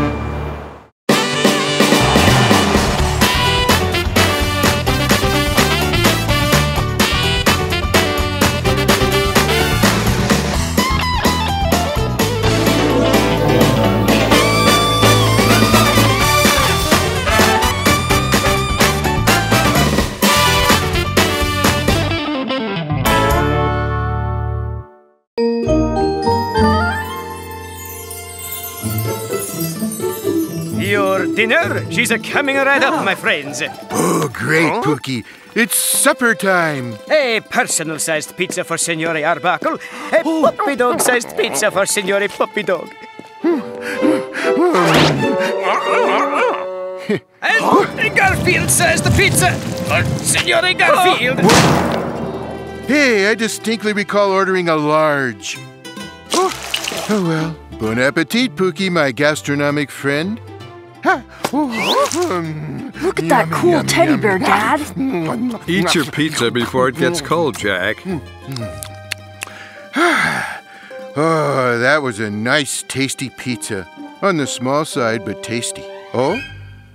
dinner? She's a coming right up, my friends. Oh, great, Pookie. It's supper time. A personal-sized pizza for Signore Arbuckle. A puppy dog-sized pizza for Signore Puppy Dog. and Garfield-sized pizza for Signore Garfield. Hey, I distinctly recall ordering a large. Oh, oh well. Bon appetit, Pookie, my gastronomic friend. Ha. Look at that cool teddy bear, Dad. Eat your pizza before it gets mm. cold, Jack. Mm. Mm. Oh, that was a nice, tasty pizza. On the small side, but tasty. Oh?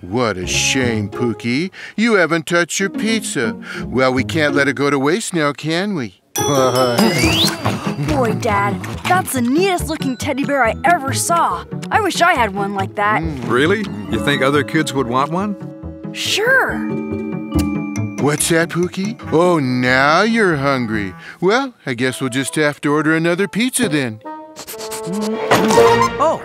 What a shame, Pookie. You haven't touched your pizza. Well, we can't let it go to waste now, can we? Boy, Dad, that's the neatest looking teddy bear I ever saw. I wish I had one like that. Mm. Really? You think other kids would want one? Sure. What's that, Pookie? Oh, now you're hungry. Well, I guess we'll just have to order another pizza then. Oh.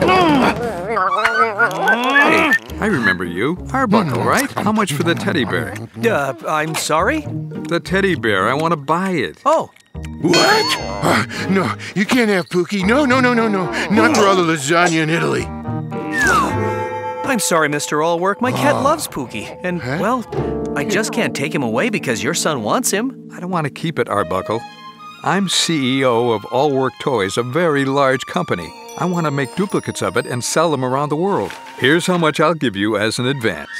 Hey, I remember you. Arbuckle, right? How much for the teddy bear? Uh, I'm sorry? The teddy bear. I want to buy it. Oh. What? Uh, no, you can't have Pookie. No, no, no, no, no. Not for all the lasagna in Italy. I'm sorry, Mr. Allwork. My cat loves Pookie. And, well, I just can't take him away because your son wants him. I don't want to keep it, Arbuckle. I'm CEO of Allwork Toys, a very large company. I want to make duplicates of it and sell them around the world. Here's how much I'll give you as an advance.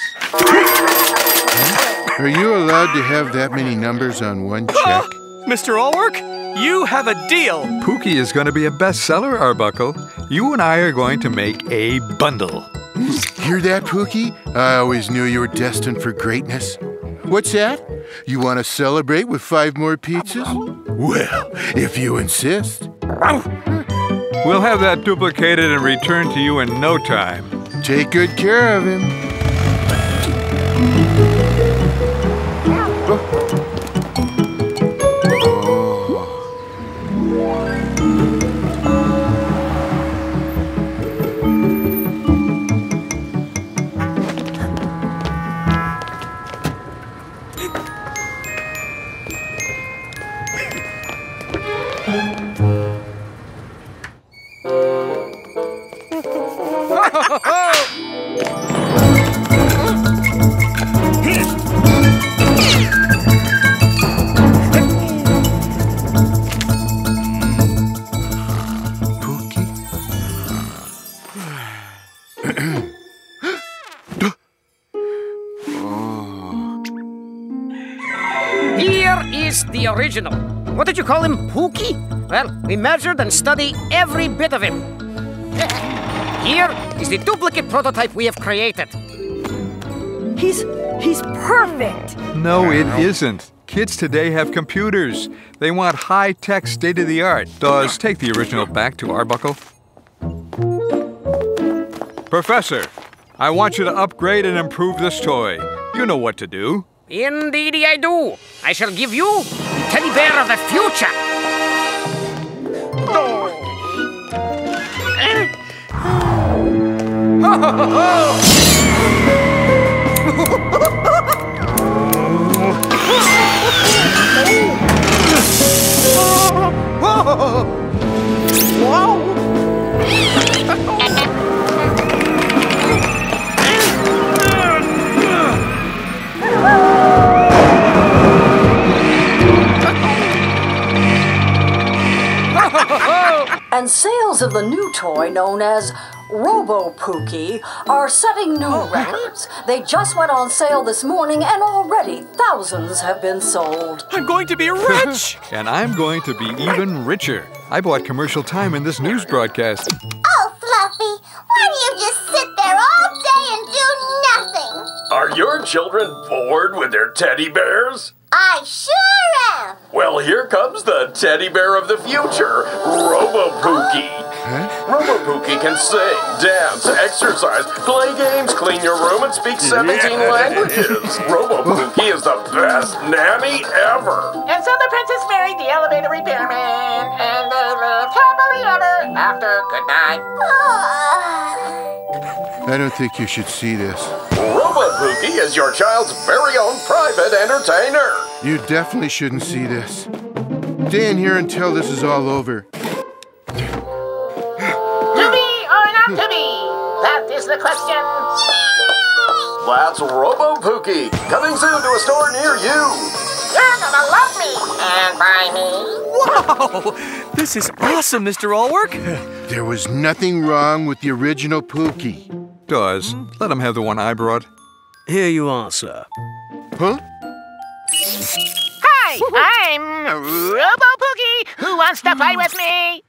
Are you allowed to have that many numbers on one oh, check? Mr. Allwork, you have a deal. Pookie is going to be a bestseller, Arbuckle. You and I are going to make a bundle. Hear that, Pookie? I always knew you were destined for greatness. What's that? You want to celebrate with five more pizzas? Well, if you insist. We'll have that duplicated and returned to you in no time. Take good care of him. The original. What did you call him, Pookie? Well, we measured and studied every bit of him. Here is the duplicate prototype we have created. He's he's perfect. No, it isn't. Kids today have computers. They want high tech, state of the art. Does take the original back to Arbuckle. Professor, I want you to upgrade and improve this toy. You know what to do. Indeed, I do. I shall give you the teddy bear of the future. And sales of the new toy known as Robo Pookie are setting new oh. records. They just went on sale this morning and already thousands have been sold. I'm going to be rich! And I'm going to be even richer. I bought commercial time in this news broadcast. Oh, Fluffy, why do you just sit there all day and do nothing? Are your children bored with their teddy bears? I sure am. Well, here comes the teddy bear of the future, Robo Pookie. Robo Pookie can sing, dance, exercise, play games, clean your room, and speak 17 languages. Robo Pookie is the best nanny ever. And so the princess married the elevator repairman, and they lived happily ever after. Good night. I don't think you should see this. Robo Pookie is your child's very own private entertainer. You definitely shouldn't see this. Stay in here until this is all over. To be? That is the question. That's Robo Pookie, coming soon to a store near you. You're gonna love me and buy me. Wow! This is awesome, Mr. Allwork. There was nothing wrong with the original Pookie. Does. Let him have the one I brought. Here you are, sir. Huh? Hi, I'm Robo Pookie. Who wants to play with me?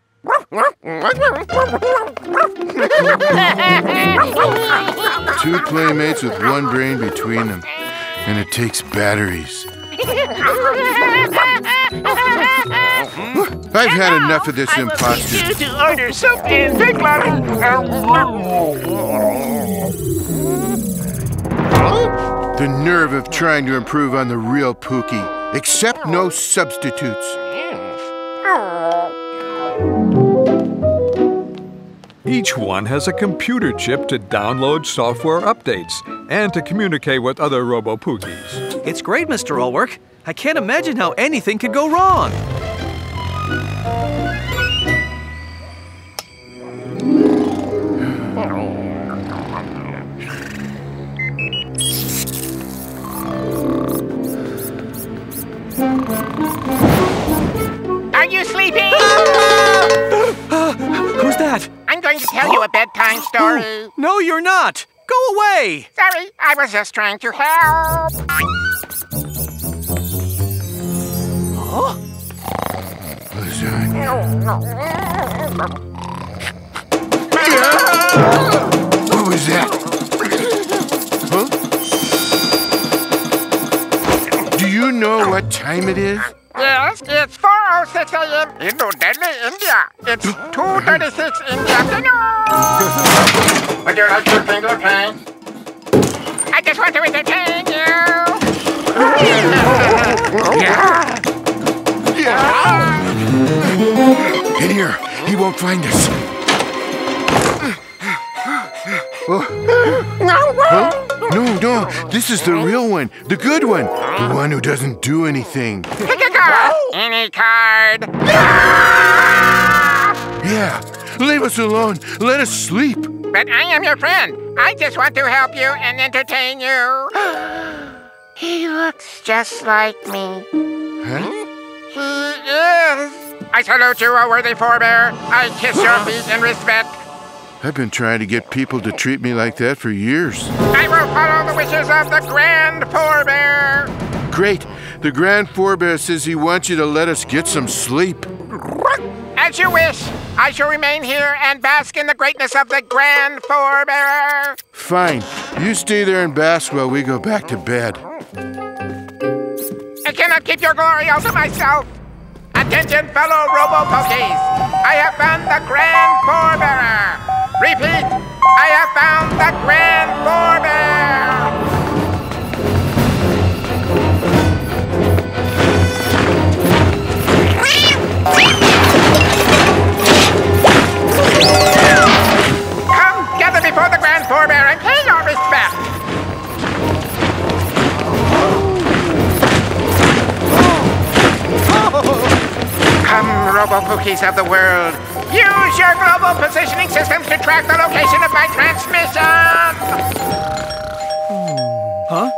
Two playmates with one brain between them. And it takes batteries. I've had enough of this I imposter. need to order in Big The nerve of trying to improve on the real Pookie. Accept no substitutes. Each one has a computer chip to download software updates and to communicate with other Robo Pookies. It's great, Mr. Allwork. I can't imagine how anything could go wrong. Are you sleeping? Tell you a bedtime story. No, you're not. Go away. Sorry, I was just trying to help. What was that? Huh? Do you know what time it is? Yes, it's 4.06 a.m. in New Delhi, India. It's 2.36 in the afternoon. Would you like your finger paint? I just want to entertain you. Yeah. Yeah. In here. He won't find us. Oh. Huh? No, no. This is the real one. The good one. The one who doesn't do anything. Pick a card. Any card. Yeah. Leave us alone. Let us sleep. But I am your friend. I just want to help you and entertain you. he looks just like me. Huh? He is. I salute you, O worthy forebear. I kiss your feet in respect. I've been trying to get people to treat me like that for years. I will follow the wishes of the grand forebear. Great. The Grand Forebear says he wants you to let us get some sleep. As you wish. I shall remain here and bask in the greatness of the grand forebearer. Fine. You stay there and bask while we go back to bed. I cannot keep your glory all to myself. Attention, fellow Robo Pookies. I have found the grand forebearer. Repeat, I have found the grand forebear. Before the grand forebear and pay your respect. Come, Robo Pookies of the world. Use your global positioning systems to track the location of my transmission. Huh?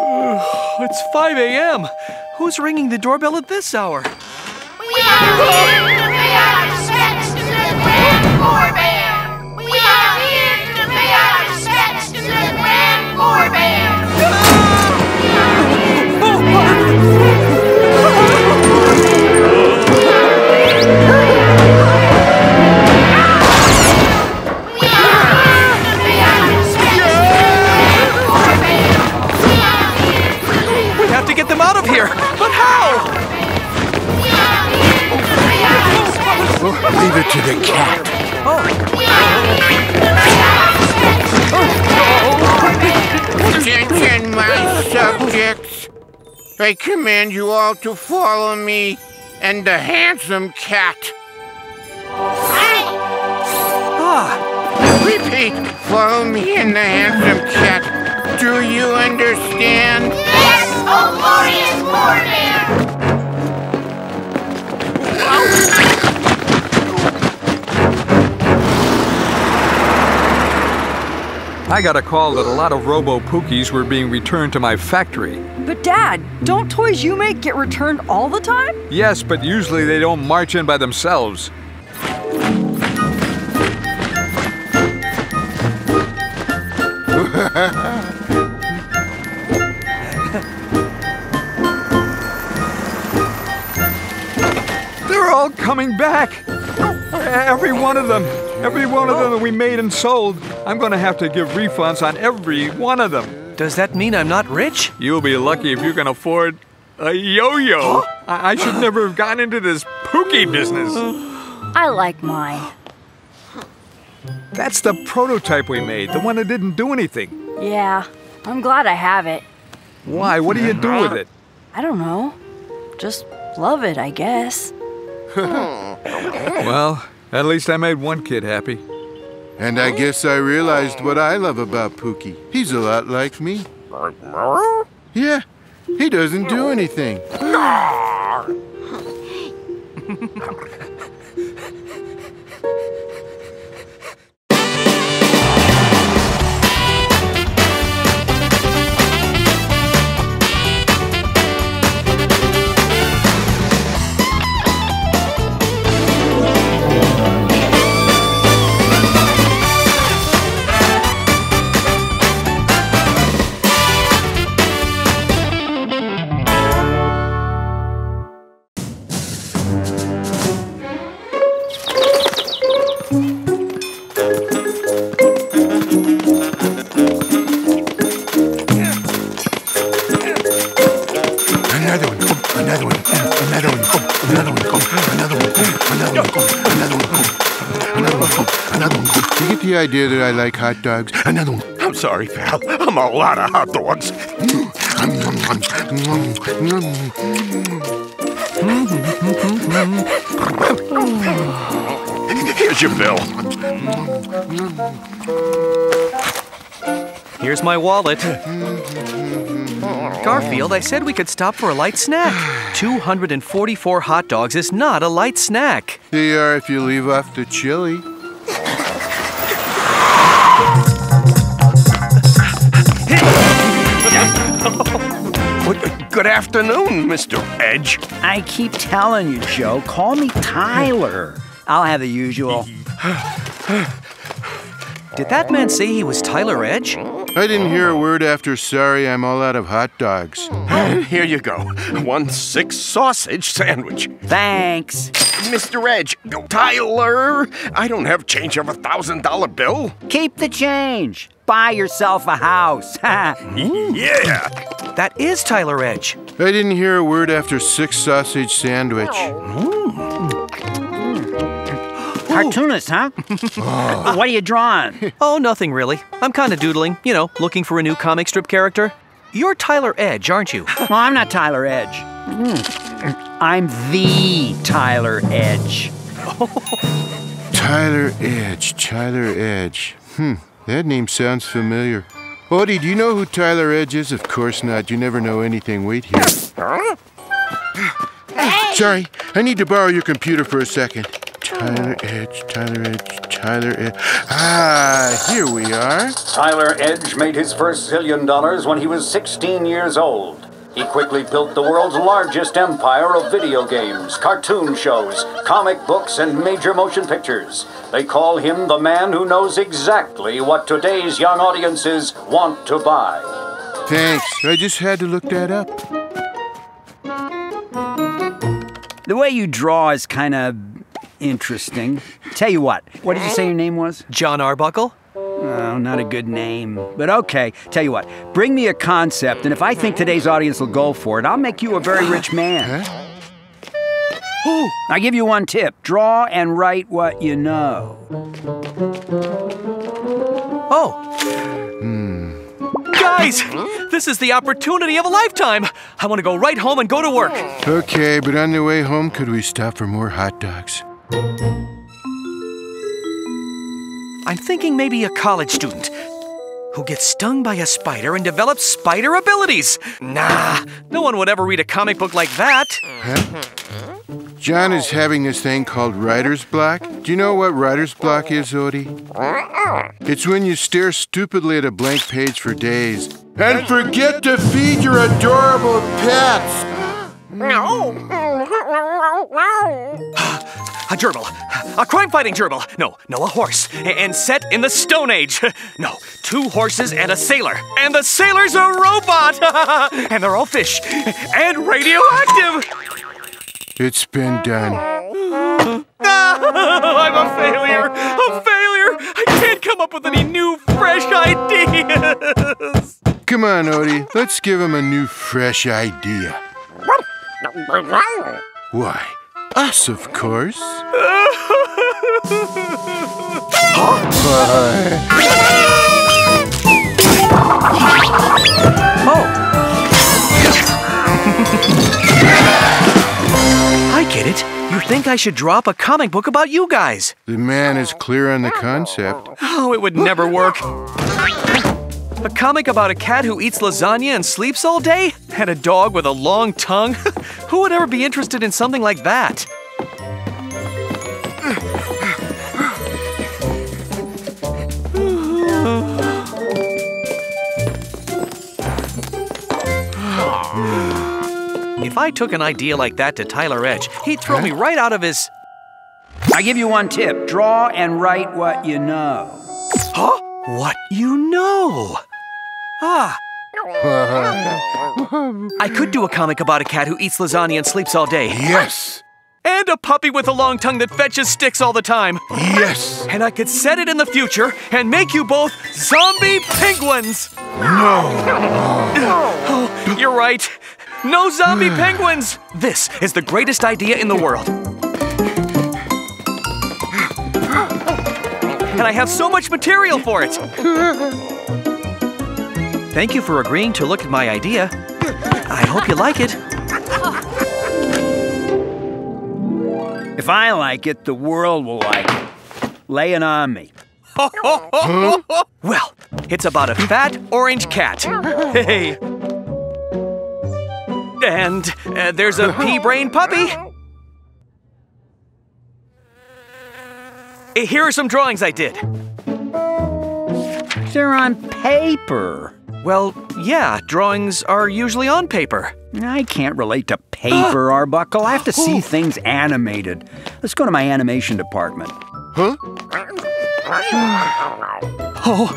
Ugh, it's 5 a.m. Who's ringing the doorbell at this hour? We are here to pay our to the Grand Leave it to the cat. Attention, my subjects. I command you all to follow me and the handsome cat. Ah. Repeat, follow me and the handsome cat. Do you understand? Yes, O glorious poor! I got a call that a lot of Robo Pookies were being returned to my factory. But Dad, don't toys you make get returned all the time? Yes, but usually they don't march in by themselves. They're all coming back. Every one of them. Every one of them that we made and sold. I'm going to have to give refunds on every one of them. Does that mean I'm not rich? You'll be lucky if you can afford a yo-yo. I, I should never have gotten into this pookie business. I like mine. That's the prototype we made, the one that didn't do anything. Yeah, I'm glad I have it. Why? What do you do with it? I don't know. Just love it, I guess. Well, at least I made one kid happy. And I guess I realized what I love about Pookie. He's a lot like me. Yeah, he doesn't do anything. I like hot dogs? Another one. I'm sorry, pal. I'm a lot of hot dogs. Here's your bill. Here's my wallet. Garfield, I said we could stop for a light snack. 244 hot dogs is not a light snack. They are if you leave off the chili. Good afternoon, Mr. Edge. I keep telling you, Joe, call me Tyler. I'll have the usual. Did that man say he was Tyler Edge? I didn't hear a word after sorry I'm all out of hot dogs. Here you go. One six sausage sandwich. Thanks. Mr. Edge, Tyler, I don't have change of a thousand dollar bill. Keep the change. Buy yourself a house. yeah. That is Tyler Edge. I didn't hear a word after six sausage sandwich. Mm. Cartoonist, huh? what are you drawing? Oh, nothing really. I'm kind of doodling, you know, looking for a new comic strip character. You're Tyler Edge, aren't you? Well, I'm not Tyler Edge. Hmm. I'm the Tyler Edge. Tyler Edge, Tyler Edge. Hmm, that name sounds familiar. Odie, do you know who Tyler Edge is? Of course not. You never know anything. Wait here. Sorry, I need to borrow your computer for a second. Tyler Edge, Tyler Edge, Tyler Edge. Ah, here we are. Tyler Edge made his first zillion dollars when he was 16 years old. He quickly built the world's largest empire of video games, cartoon shows, comic books, and major motion pictures. They call him the man who knows exactly what today's young audiences want to buy. Thanks. I just had to look that up. The way you draw is kind of interesting. Tell you what, what did you say your name was? Jon Arbuckle? Oh, not a good name. But okay, tell you what, bring me a concept, and if I think today's audience will go for it, I'll make you a very rich man. Ooh, I give you one tip draw and write what you know. Oh. Hmm. Guys, this is the opportunity of a lifetime. I want to go right home and go to work. Okay, but on the way home, could we stop for more hot dogs? I'm thinking maybe a college student. who gets stung by a spider and develops spider abilities. Nah, no one would ever read a comic book like that. Jon is having this thing called writer's block. Do you know what writer's block is, Odie? It's when you stare stupidly at a blank page for days and forget to feed your adorable pets. A gerbil. A crime fighting gerbil. No, no, a horse. And set in the Stone Age. No, two horses and a sailor. And the sailor's a robot. and they're all fish. And radioactive. It's been done. I'm a failure. A failure. I can't come up with any new, fresh ideas. Come on, Odie. Let's give him a new, fresh idea. Why? Us, of course. Oh. I get it. You think I should drop a comic book about you guys. The man is clear on the concept. Oh, it would never work. A comic about a cat who eats lasagna and sleeps all day? And a dog with a long tongue? who would ever be interested in something like that? If I took an idea like that to Tyler Edge, he'd throw me right out of his. I give you one tip draw and write what you know. Huh? What you know? Ah. I could do a comic about a cat who eats lasagna and sleeps all day. Yes. And a puppy with a long tongue that fetches sticks all the time. Yes. And I could set it in the future and make you both zombie penguins. No. Oh, you're right. No zombie penguins. This is the greatest idea in the world. And I have so much material for it. Thank you for agreeing to look at my idea. I hope you like it. If I like it, the world will like it. Lay it on me. Well, it's about a fat orange cat. Hey. And uh, there's a pea brain puppy. Here are some drawings I did. They're on paper. Well, yeah, drawings are usually on paper. I can't relate to paper, Arbuckle. I have to see things animated. Let's go to my animation department. Huh? Oh,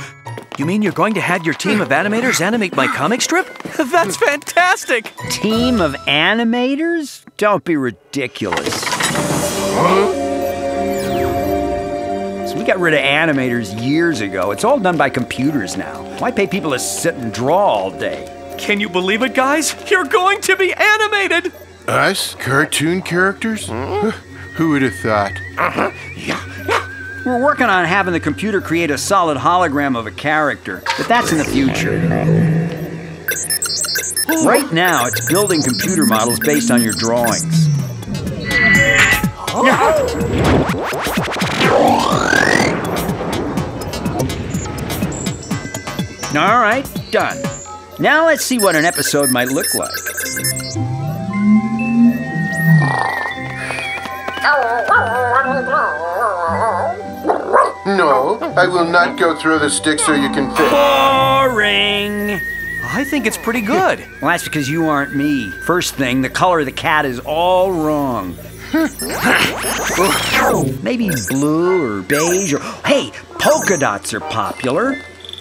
you mean you're going to have your team of animators animate my comic strip? That's fantastic! Team of animators? Don't be ridiculous. So we got rid of animators years ago. It's all done by computers now. Why pay people to sit and draw all day? Can you believe it, guys? You're going to be animated! Us? Cartoon characters? Who would have thought? Uh huh. Yeah. We're working on having the computer create a solid hologram of a character, but that's in the future. Right now, it's building computer models based on your drawings. All right, done. Now let's see what an episode might look like. No, I will not go through the stick so you can fit. Boring. I think it's pretty good. Well, that's because you aren't me. First thing, the color of the cat is all wrong. Maybe blue or beige or hey, polka dots are popular.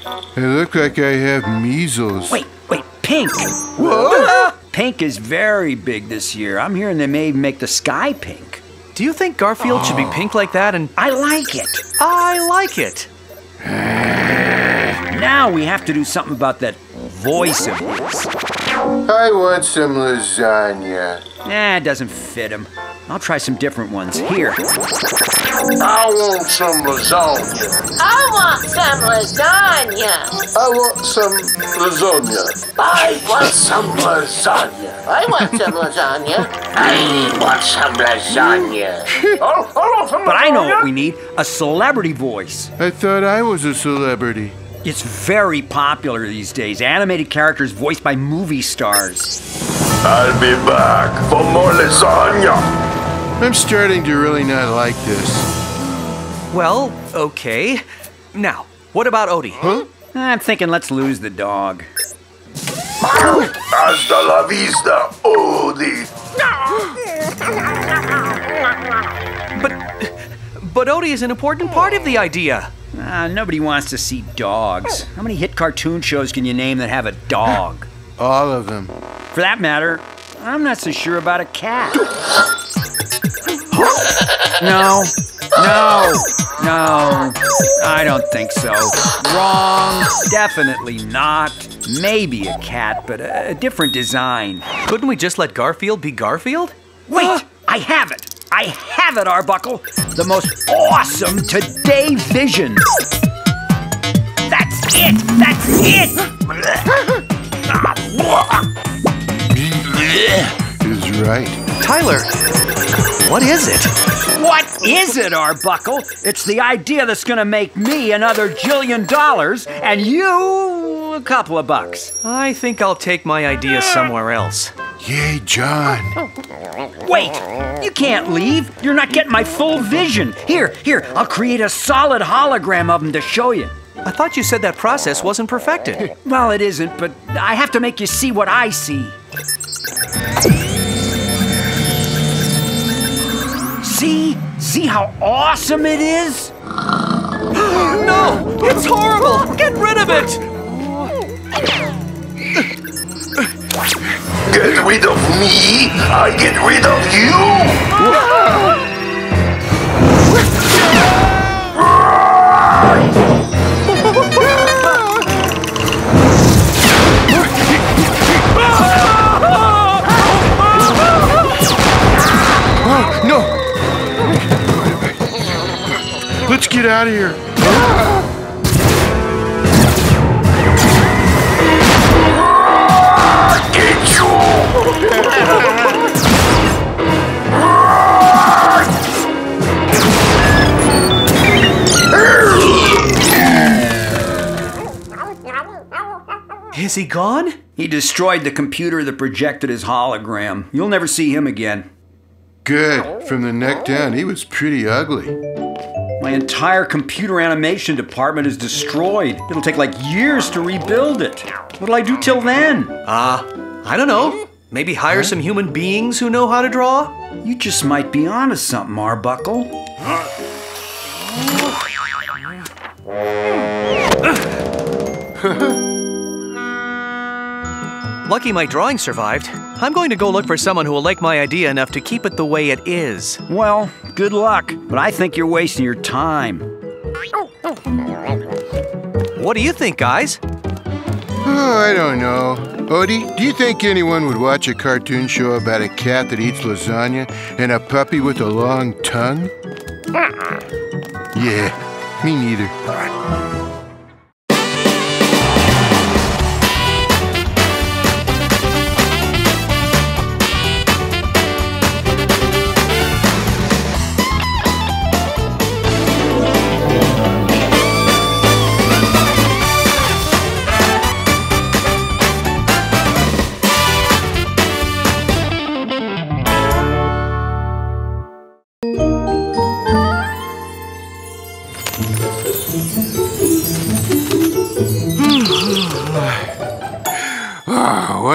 I look like I have measles. Wait, wait, pink. What? Ah! Pink is very big this year. I'm hearing they may even make the sky pink. Do you think Garfield should be oh. pink like that? And I like it. I like it. Now we have to do something about that voice of his. I want some lasagna. Nah, it doesn't fit him. I'll try some different ones. Here. I want some lasagna. I want some lasagna. I want some lasagna. I want some lasagna. I want some lasagna. I want some lasagna. oh, I want some But I know what we need a celebrity voice. I thought I was a celebrity. It's very popular these days. Animated characters voiced by movie stars. I'll be back for more lasagna. I'm starting to really not like this. Well, okay. Now, what about Odie? Huh? I'm thinking let's lose the dog. Hasta la vista, Odie. But Odie is an important part of the idea. Ah, nobody wants to see dogs. How many hit cartoon shows can you name that have a dog? All of them. For that matter, I'm not so sure about a cat. No, no, no, I don't think so. Wrong, definitely not. Maybe a cat, but a, a different design. Couldn't we just let Garfield be Garfield? Wait, I have it. I have it, Arbuckle. The most awesome Today Vision. That's it. That's it. Is right. Tyler, what is it? What is it, Arbuckle? It's the idea that's gonna make me another jillion dollars and you a couple of bucks. I think I'll take my idea somewhere else. Yay, Jon. Wait, you can't leave. You're not getting my full vision. Here, here, I'll create a solid hologram of him to show you. I thought you said that process wasn't perfected. Well, it isn't, but I have to make you see what I see. See? See how awesome it is? no! It's horrible! Get rid of it! Get rid of me, I get rid of you. Oh, no! Let's get out of here. Is he gone? He destroyed the computer that projected his hologram. You'll never see him again. Good. From the neck down, he was pretty ugly. My entire computer animation department is destroyed. It'll take like years to rebuild it. What'll I do till then? Ah, uh, I don't know. Maybe hire some human beings who know how to draw? You just might be onto something, Arbuckle. Lucky my drawing survived. I'm going to go look for someone who will like my idea enough to keep it the way it is. Well, good luck, but I think you're wasting your time. What do you think, guys? Oh, I don't know. Odie, do you think anyone would watch a cartoon show about a cat that eats lasagna and a puppy with a long tongue? Uh-uh. Yeah, me neither.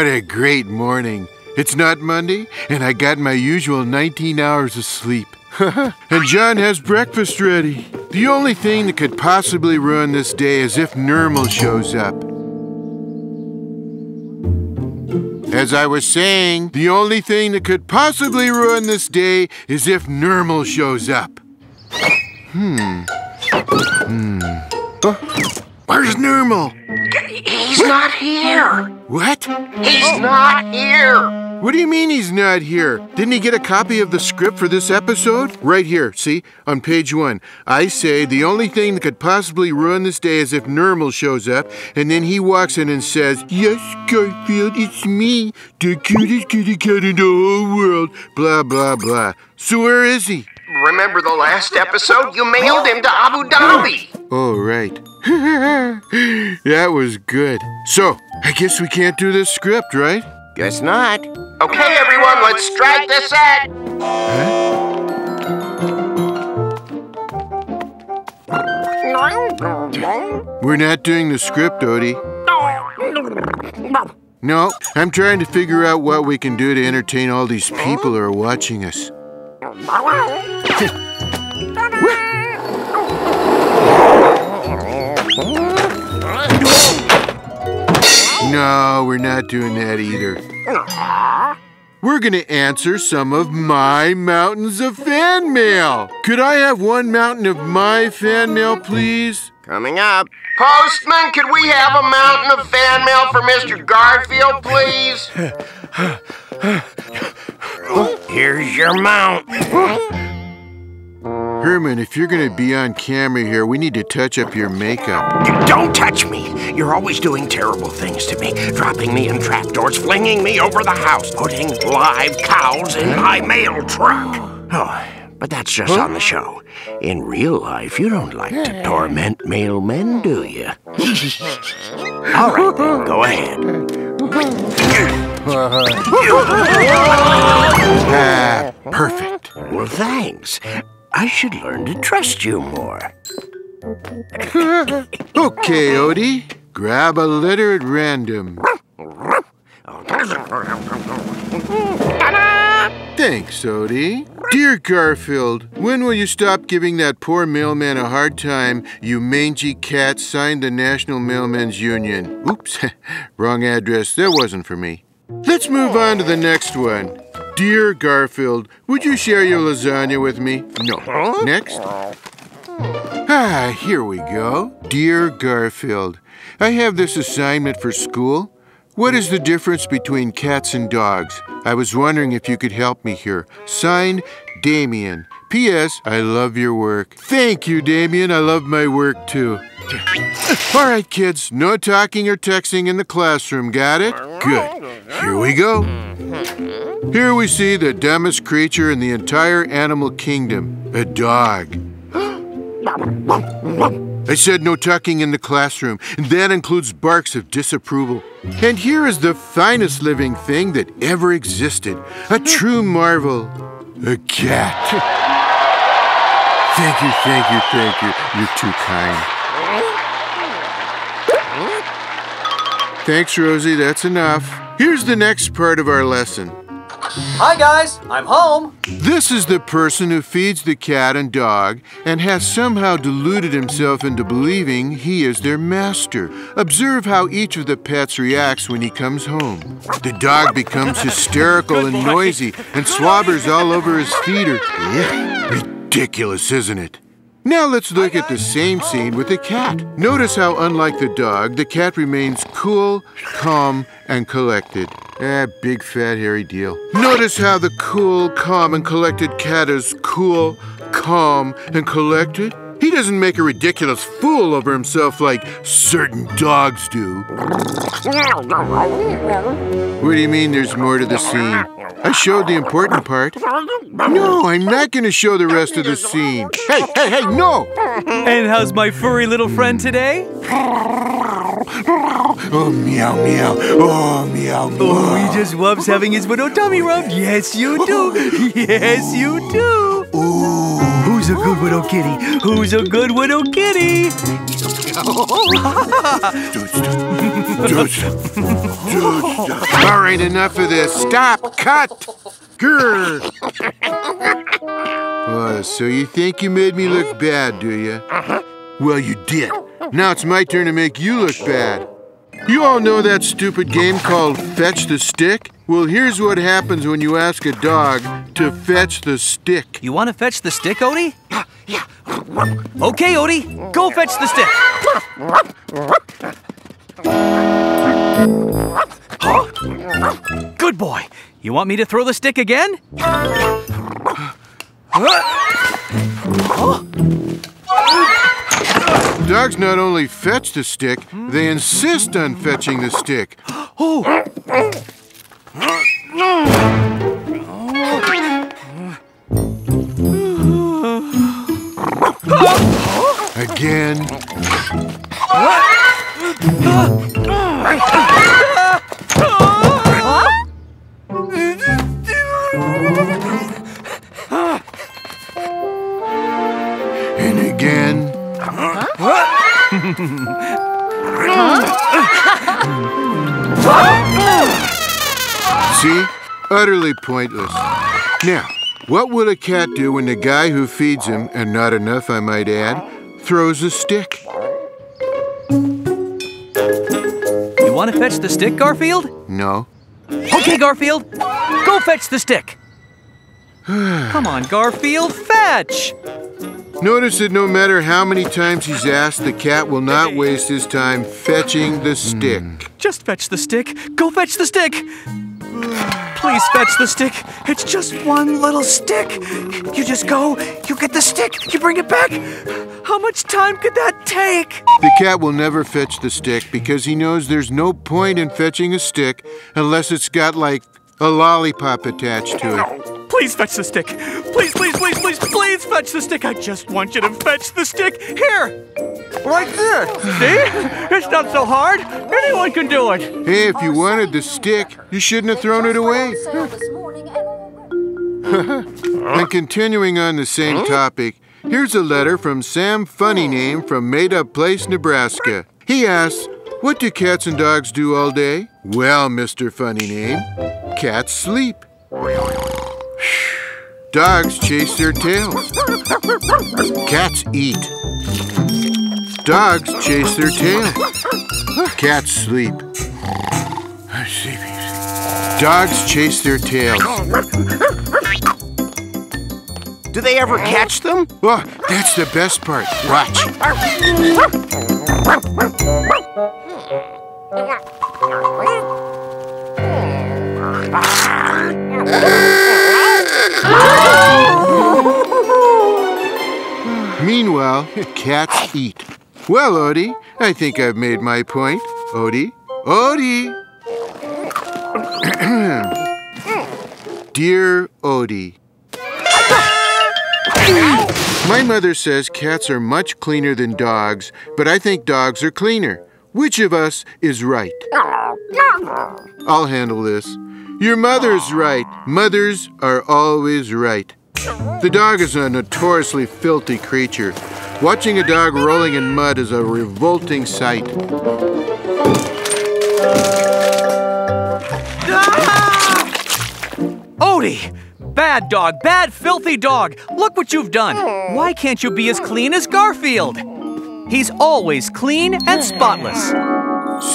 What a great morning. It's not Monday, and I got my usual 19 hours of sleep. and Jon has breakfast ready. The only thing that could possibly ruin this day is if Nermal shows up. As I was saying, the only thing that could possibly ruin this day is if Nermal shows up. Hmm. Hmm. Oh, where's Nermal? He's not here. What? He's not here. What do you mean he's not here? Didn't he get a copy of the script for this episode? Right here, see? On page one. I say the only thing that could possibly ruin this day is if Nermal shows up, and then he walks in and says, Yes, Garfield, it's me, the cutest kitty cat in the whole world. Blah, blah, blah. So where is he? Remember the last episode? You mailed him to Abu Dhabi. Oh, right. that was good. So, I guess we can't do this script, right? Guess not. Okay, everyone, let's strike the set. We're not doing the script, Odie. No, I'm trying to figure out what we can do to entertain all these people who are watching us. No, we're not doing that either. We're going to answer some of my mountains of fan mail. Could I have one mountain of my fan mail, please? Coming up. Postman, could we have a mountain of fan mail for Mr. Garfield, please? Here's your mount. Herman, if you're going to be on camera here, we need to touch up your makeup. Don't touch me. You're always doing terrible things to me. Dropping me in trapdoors, flinging me over the house, putting live cows in my mail truck. Oh, but that's just on the show. In real life, you don't like to torment mailmen, do you? All right, then, go ahead. Ah, perfect. Well, thanks. I should learn to trust you more. okay, Odie. Grab a letter at random. Thanks, Odie. Dear Garfield, when will you stop giving that poor mailman a hard time? You mangy cat signed the National Mailmen's Union. Oops, wrong address. That wasn't for me. Let's move on to the next one. Dear Garfield, would you share your lasagna with me? No. Next. Ah, here we go. Dear Garfield, I have this assignment for school. What is the difference between cats and dogs? I was wondering if you could help me here. Signed, Damien. P.S. I love your work. Thank you, Damien. I love my work too. All right, kids. No talking or texting in the classroom. Got it? Good. Here we go. Here we see the dumbest creature in the entire animal kingdom a dog. I said no talking in the classroom, and that includes barks of disapproval. And here is the finest living thing that ever existed a true marvel a cat. Thank you, thank you, thank you. You're too kind. Thanks, Rosie, that's enough. Here's the next part of our lesson. Hi, guys. I'm home. This is the person who feeds the cat and dog and has somehow deluded himself into believing he is their master. Observe how each of the pets reacts when he comes home. The dog becomes hysterical and noisy and slobbers all over his feeder. Ridiculous, isn't it? Now let's look at the same scene with the cat. Notice how, unlike the dog, the cat remains cool, calm, and collected. Ah, big fat hairy deal. Notice how the cool, calm, and collected cat is cool, calm, and collected? He doesn't make a ridiculous fool over himself like certain dogs do. What do you mean there's more to the scene? I showed the important part. No, I'm not going to show the rest of the scene. Hey, hey, hey, no! And how's my furry little friend today? Oh, meow, meow. Oh, meow, meow. Oh, he just loves having his little tummy rubbed. Yes, you do. Yes, you do. Ooh. Who's a good little kitty? Who's a good little kitty? All right, enough of this. Stop. Cut. Grr. Oh, so you think you made me look bad, do you? Uh-huh. Well, you did. Now it's my turn to make you look bad. You all know that stupid game called Fetch the Stick? Well, here's what happens when you ask a dog to fetch the stick. You want to fetch the stick, Odie? Yeah. Okay, Odie, go fetch the stick. Huh? Good boy. You want me to throw the stick again? Dogs not only fetch the stick, they insist on fetching the stick. Oh! Now, what will a cat do when the guy who feeds him, and not enough I might add, throws a stick? You want to fetch the stick, Garfield? No. Okay, Garfield. Go fetch the stick. Come on, Garfield, fetch! Notice that no matter how many times he's asked, the cat will not waste his time fetching the hmm. stick. Just fetch the stick. Go fetch the stick. Please fetch the stick. It's just one little stick. You just go, you get the stick, you bring it back. How much time could that take? The cat will never fetch the stick because he knows there's no point in fetching a stick unless it's got, like, a lollipop attached to it. Please fetch the stick. Please, please, please, please, please fetch the stick. I just want you to fetch the stick. Here. Like this. See? It's not so hard. Anyone can do it. Hey, if you wanted the stick, you shouldn't have thrown it away. and continuing on the same topic, here's a letter from Sam Funny Name from Made Up Place, Nebraska. He asks, What do cats and dogs do all day? Well, Mr. Funny Name, cats sleep. Dogs chase their tails. Cats eat. Dogs chase their tails. Cats sleep. I'm sleeping. Dogs chase their tails. Do they ever catch them? Oh, that's the best part. Watch. Meanwhile, cats eat. Well, Odie, I think I've made my point. Odie? Odie! Dear Odie. My mother says cats are much cleaner than dogs, but I think dogs are cleaner. Which of us is right? I'll handle this. Your mother's right. Mothers are always right. The dog is a notoriously filthy creature. Watching a dog rolling in mud is a revolting sight. Ah! Odie! Bad dog, bad filthy dog. Look what you've done. Why can't you be as clean as Garfield? He's always clean and spotless.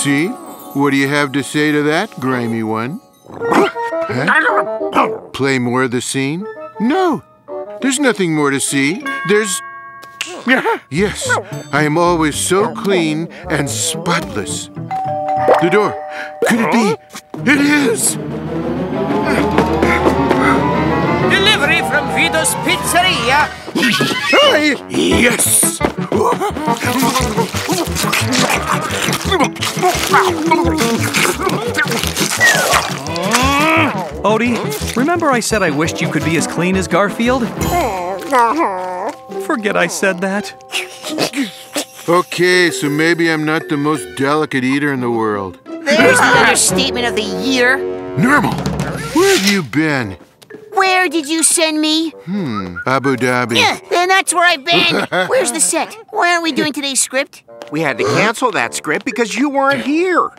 See? What do you have to say to that, grimy one? Huh? Play more of the scene? No. There's nothing more to see. There's. Yes, I am always so clean and spotless. The door. Could it be? It is! Delivery from Vito's Pizzeria. yes! Odie, remember I said I wished you could be as clean as Garfield? Forget I said that. Okay, so maybe I'm not the most delicate eater in the world. There's the understatement of the year. Nermal! Where have you been? Where did you send me? Hmm, Abu Dhabi. Yeah, and that's where I've been. Where's the set? Why aren't we doing today's script? We had to cancel that script because you weren't here.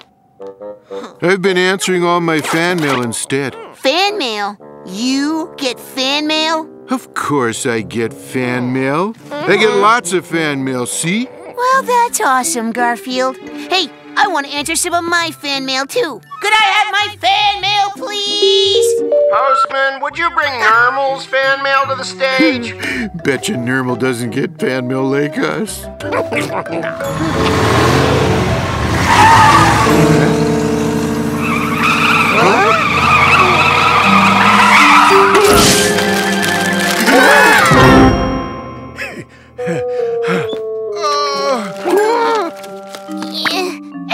I've been answering all my fan mail instead. Fan mail? You get fan mail? Of course I get fan mail. I get lots of fan mail, see? Well, that's awesome, Garfield. Hey, I want to answer some of my fan mail too. Could I have my fan mail, please? Postman, would you bring Nermal's fan mail to the stage? Betcha Nermal doesn't get fan mail like us. Yeah,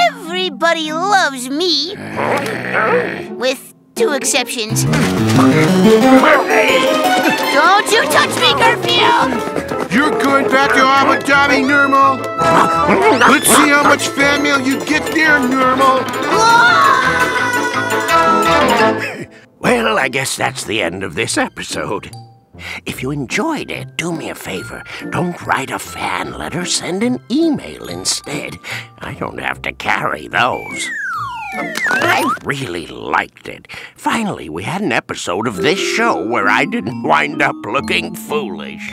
Everybody loves me. With two exceptions. Don't you touch me, Garfield! You're going back to Abu Dhabi, Nermal. Let's see how much fan mail you get there, Nermal. Well, I guess that's the end of this episode. If you enjoyed it, do me a favor. Don't write a fan letter, send an email instead. I don't have to carry those. I really liked it. Finally, we had an episode of this show where I didn't wind up looking foolish.